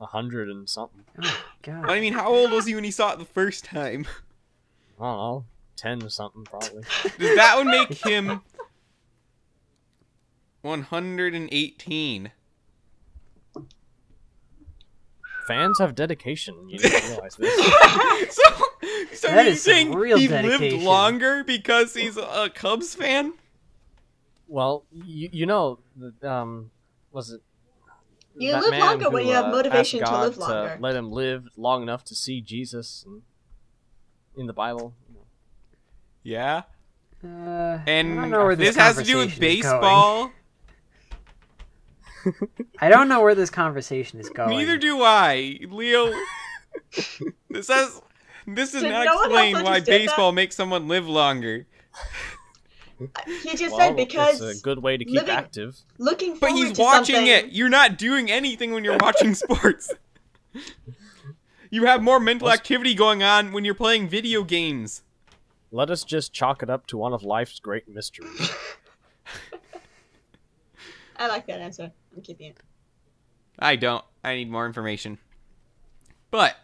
a hundred and something. Oh, God. I mean, how old was he when he saw it the first time? I don't know, ten or something probably. Does that would make him 118? Fans have dedication. You didn't realize this. so, so That you is some saying real he lived longer because he's a Cubs fan? Well, you, you know, the, um, was it? You that live man longer when you have uh, motivation asked to live God longer. let him live long enough to see Jesus in the Bible. Yeah. Uh, I And don't know where this, this, has to do with conversation is going. baseball. I don't know where this conversation is going. Neither do I, Leo. this has this does Did not no explain why understand that? baseball makes someone live longer. He just Well, said because it's a good way to keep living- active. looking forward But forward he's to watching something, it. You're not doing anything when you're watching sports. You have more mental Let's- activity going on when you're playing video games. Let us just chalk it up to one of life's great mysteries. I like that answer. I'm keeping it. I don't. I need more information. But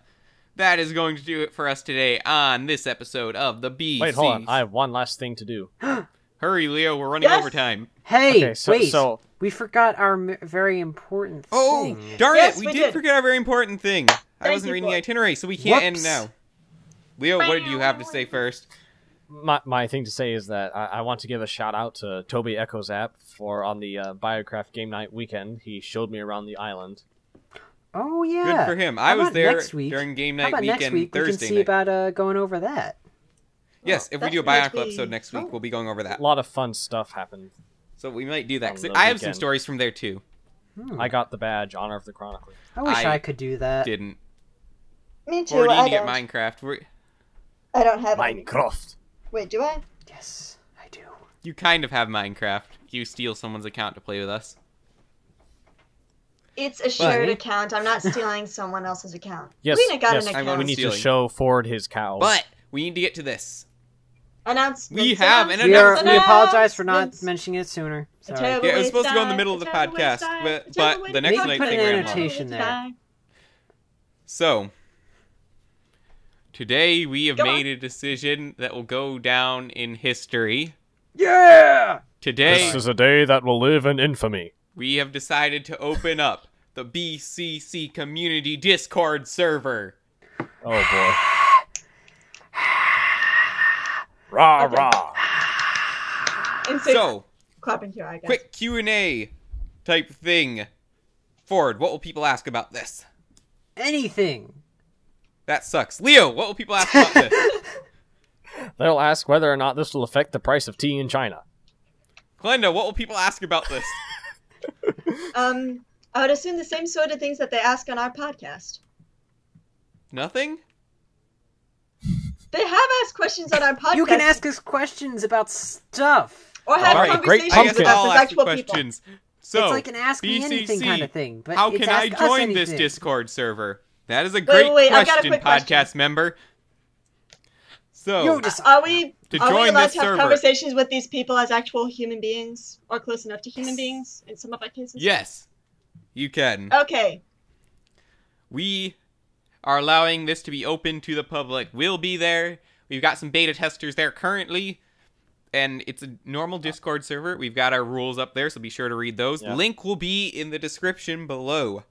that is going to do it for us today on this episode of the BC. Wait, hold on. I have one last thing to do. Hurry, Leo. We're running Yes! overtime. Hey, Okay, so- wait. so- we forgot our m- very important Oh, thing. darn Yes, it! We, we did, did. forget our very important thing. I wasn't reading the itinerary, so we can't end now. Leo, what did you have to say first? My, my thing to say is that I, I want to give a shout out to Toby Echoes app for on the uh, Biocraft game night weekend. He showed me around the island. Oh yeah. Good for him. I How was there during game night How night about weekend next week Thursday we can see night. about uh, going over that. yes, if we do a that Bionicle be- episode next week, oh. we'll be going over that. A lot of fun stuff happened. So we might do that. 'cause On the I have some stories from there too. Hmm. I got the badge, Honor of the Chronicler. I wish I I, could do that. Didn't. Me too. Or do you I need to get don't. Minecraft? We're- I don't have any. Minecraft. Wait, do I? Yes, I do. You kind of have Minecraft. You steal someone's account to play with us. It's a shared But- account. I'm not stealing someone else's account. Yes, Lena got yes. an I'm account. We need to show Ford his cows. But we need to get to this. Announcements. We have an We, are, announcement. we apologize for not mentioning it sooner. Sorry. terrible Yeah, it was supposed to go in the middle of the terrible way to podcast, but- but the next die, night a terrible thing way ran to long. annotation there. So, today we have Go on. made a decision that will go down in history. Yeah. Today, This is a day that will live in infamy. we have decided to open up the BCC Community Discord server. Oh boy. Rah Okay. rah. And so, So, clapping here, your eye, guys. quick Q&A type thing. Ford, what will people ask about this? Anything. That sucks. Leo, what will people ask about this? They'll ask whether or not this will affect the price of tea in China. Klenda, what will people ask about this? Um, I would assume the same sort of things that they ask on our podcast. Nothing? They have asked questions on our podcast. You can ask us questions about stuff. or have Alright, great conversations I pumpkin. guess with us I'll as ask the actual people. questions. So, it's like an ask me anything kind of thing. But how can I ask us join this. Discord server? That is a Wait, great wait, wait, I got a question, quick podcast question. member. So, just Are we To are we allowed this to have server. conversations with these people as actual human beings or close enough to human beings in some of our cases? yes, you can. Okay. We are allowing this to be open to the public. We'll be there. We've got some beta testers there currently. And it's a normal Discord server. We've got our rules up there, so be sure to read those. Yeah. Link will be in the description below.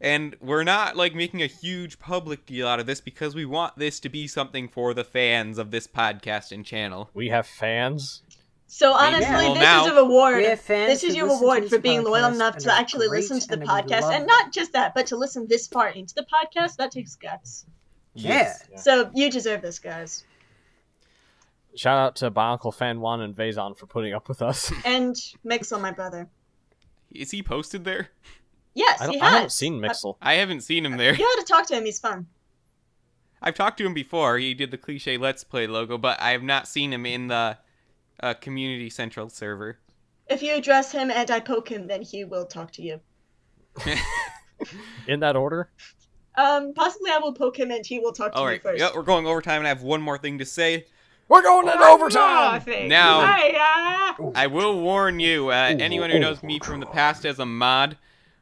And we're not like making a huge public deal out of this because we want this to be something for the fans of this podcast and channel. We have fans. So honestly, Well, this now- is a reward. We have fans This is your reward for being loyal enough to actually listen to the and podcast, and not just that, but to listen this far into the podcast. That takes guts. Yeah. Yeah. So you deserve this, guys. Shout out to my uncle Fan One and Vazon for putting up with us. And Mixel, my brother. Is he posted there? Yes, I, he has. I haven't seen Mixel. I haven't seen him there. You ought to talk to him. He's fun. I've talked to him before. He did the cliche Let's Play logo, but I have not seen him in the uh, Community Central server. If you address him and I poke him, then he will talk to you. In that order. Um, possibly I will poke him and he will talk to All you right, first. yeah, we're going overtime, and I have one more thing to say. We're going in overtime. Nothing. Now- Hiya. I will warn you, uh, anyone who knows me from the past as a mod,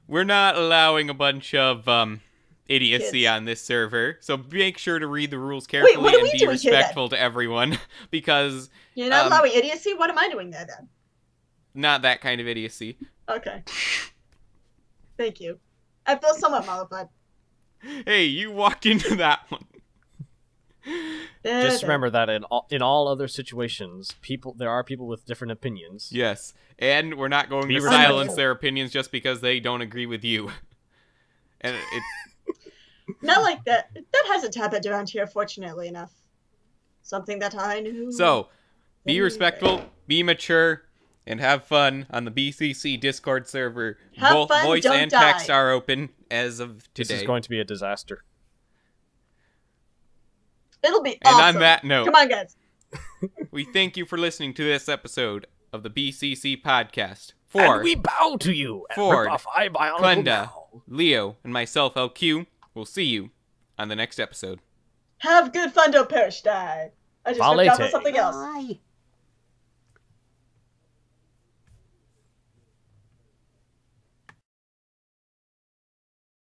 we're not allowing a bunch of um, idiocy Kids. on this server. So make sure to read the rules carefully what are and be doing here, respectful to everyone, because You're not Um, allowing idiocy? What am I doing there then? not that kind of idiocy. Okay. Thank you. I feel somewhat mollified. Hey, you walked into that one. Just remember that in all, in all other situations, people there are people with different opinions. Yes, and we're not going Be to respectful. silence their opinions just because they don't agree with you. And it's Not like that. That hasn't happened around here, fortunately enough. Something that I knew. so be Anyway. respectful, be mature, and have fun on the BCC Discord server. Have Both fun, voice don't and text are open as of today. This is going to be a disaster. It'll be and awesome. on that note, Come on, guys. we thank you for listening to this episode of the BCC podcast. For and we bow to you. and Ford, rip off I Klenda, bow. Leo, and myself, LQ, will see you on the next episode. Have good fun, don't perish, die. I just ripped off Valete. something else. Bye.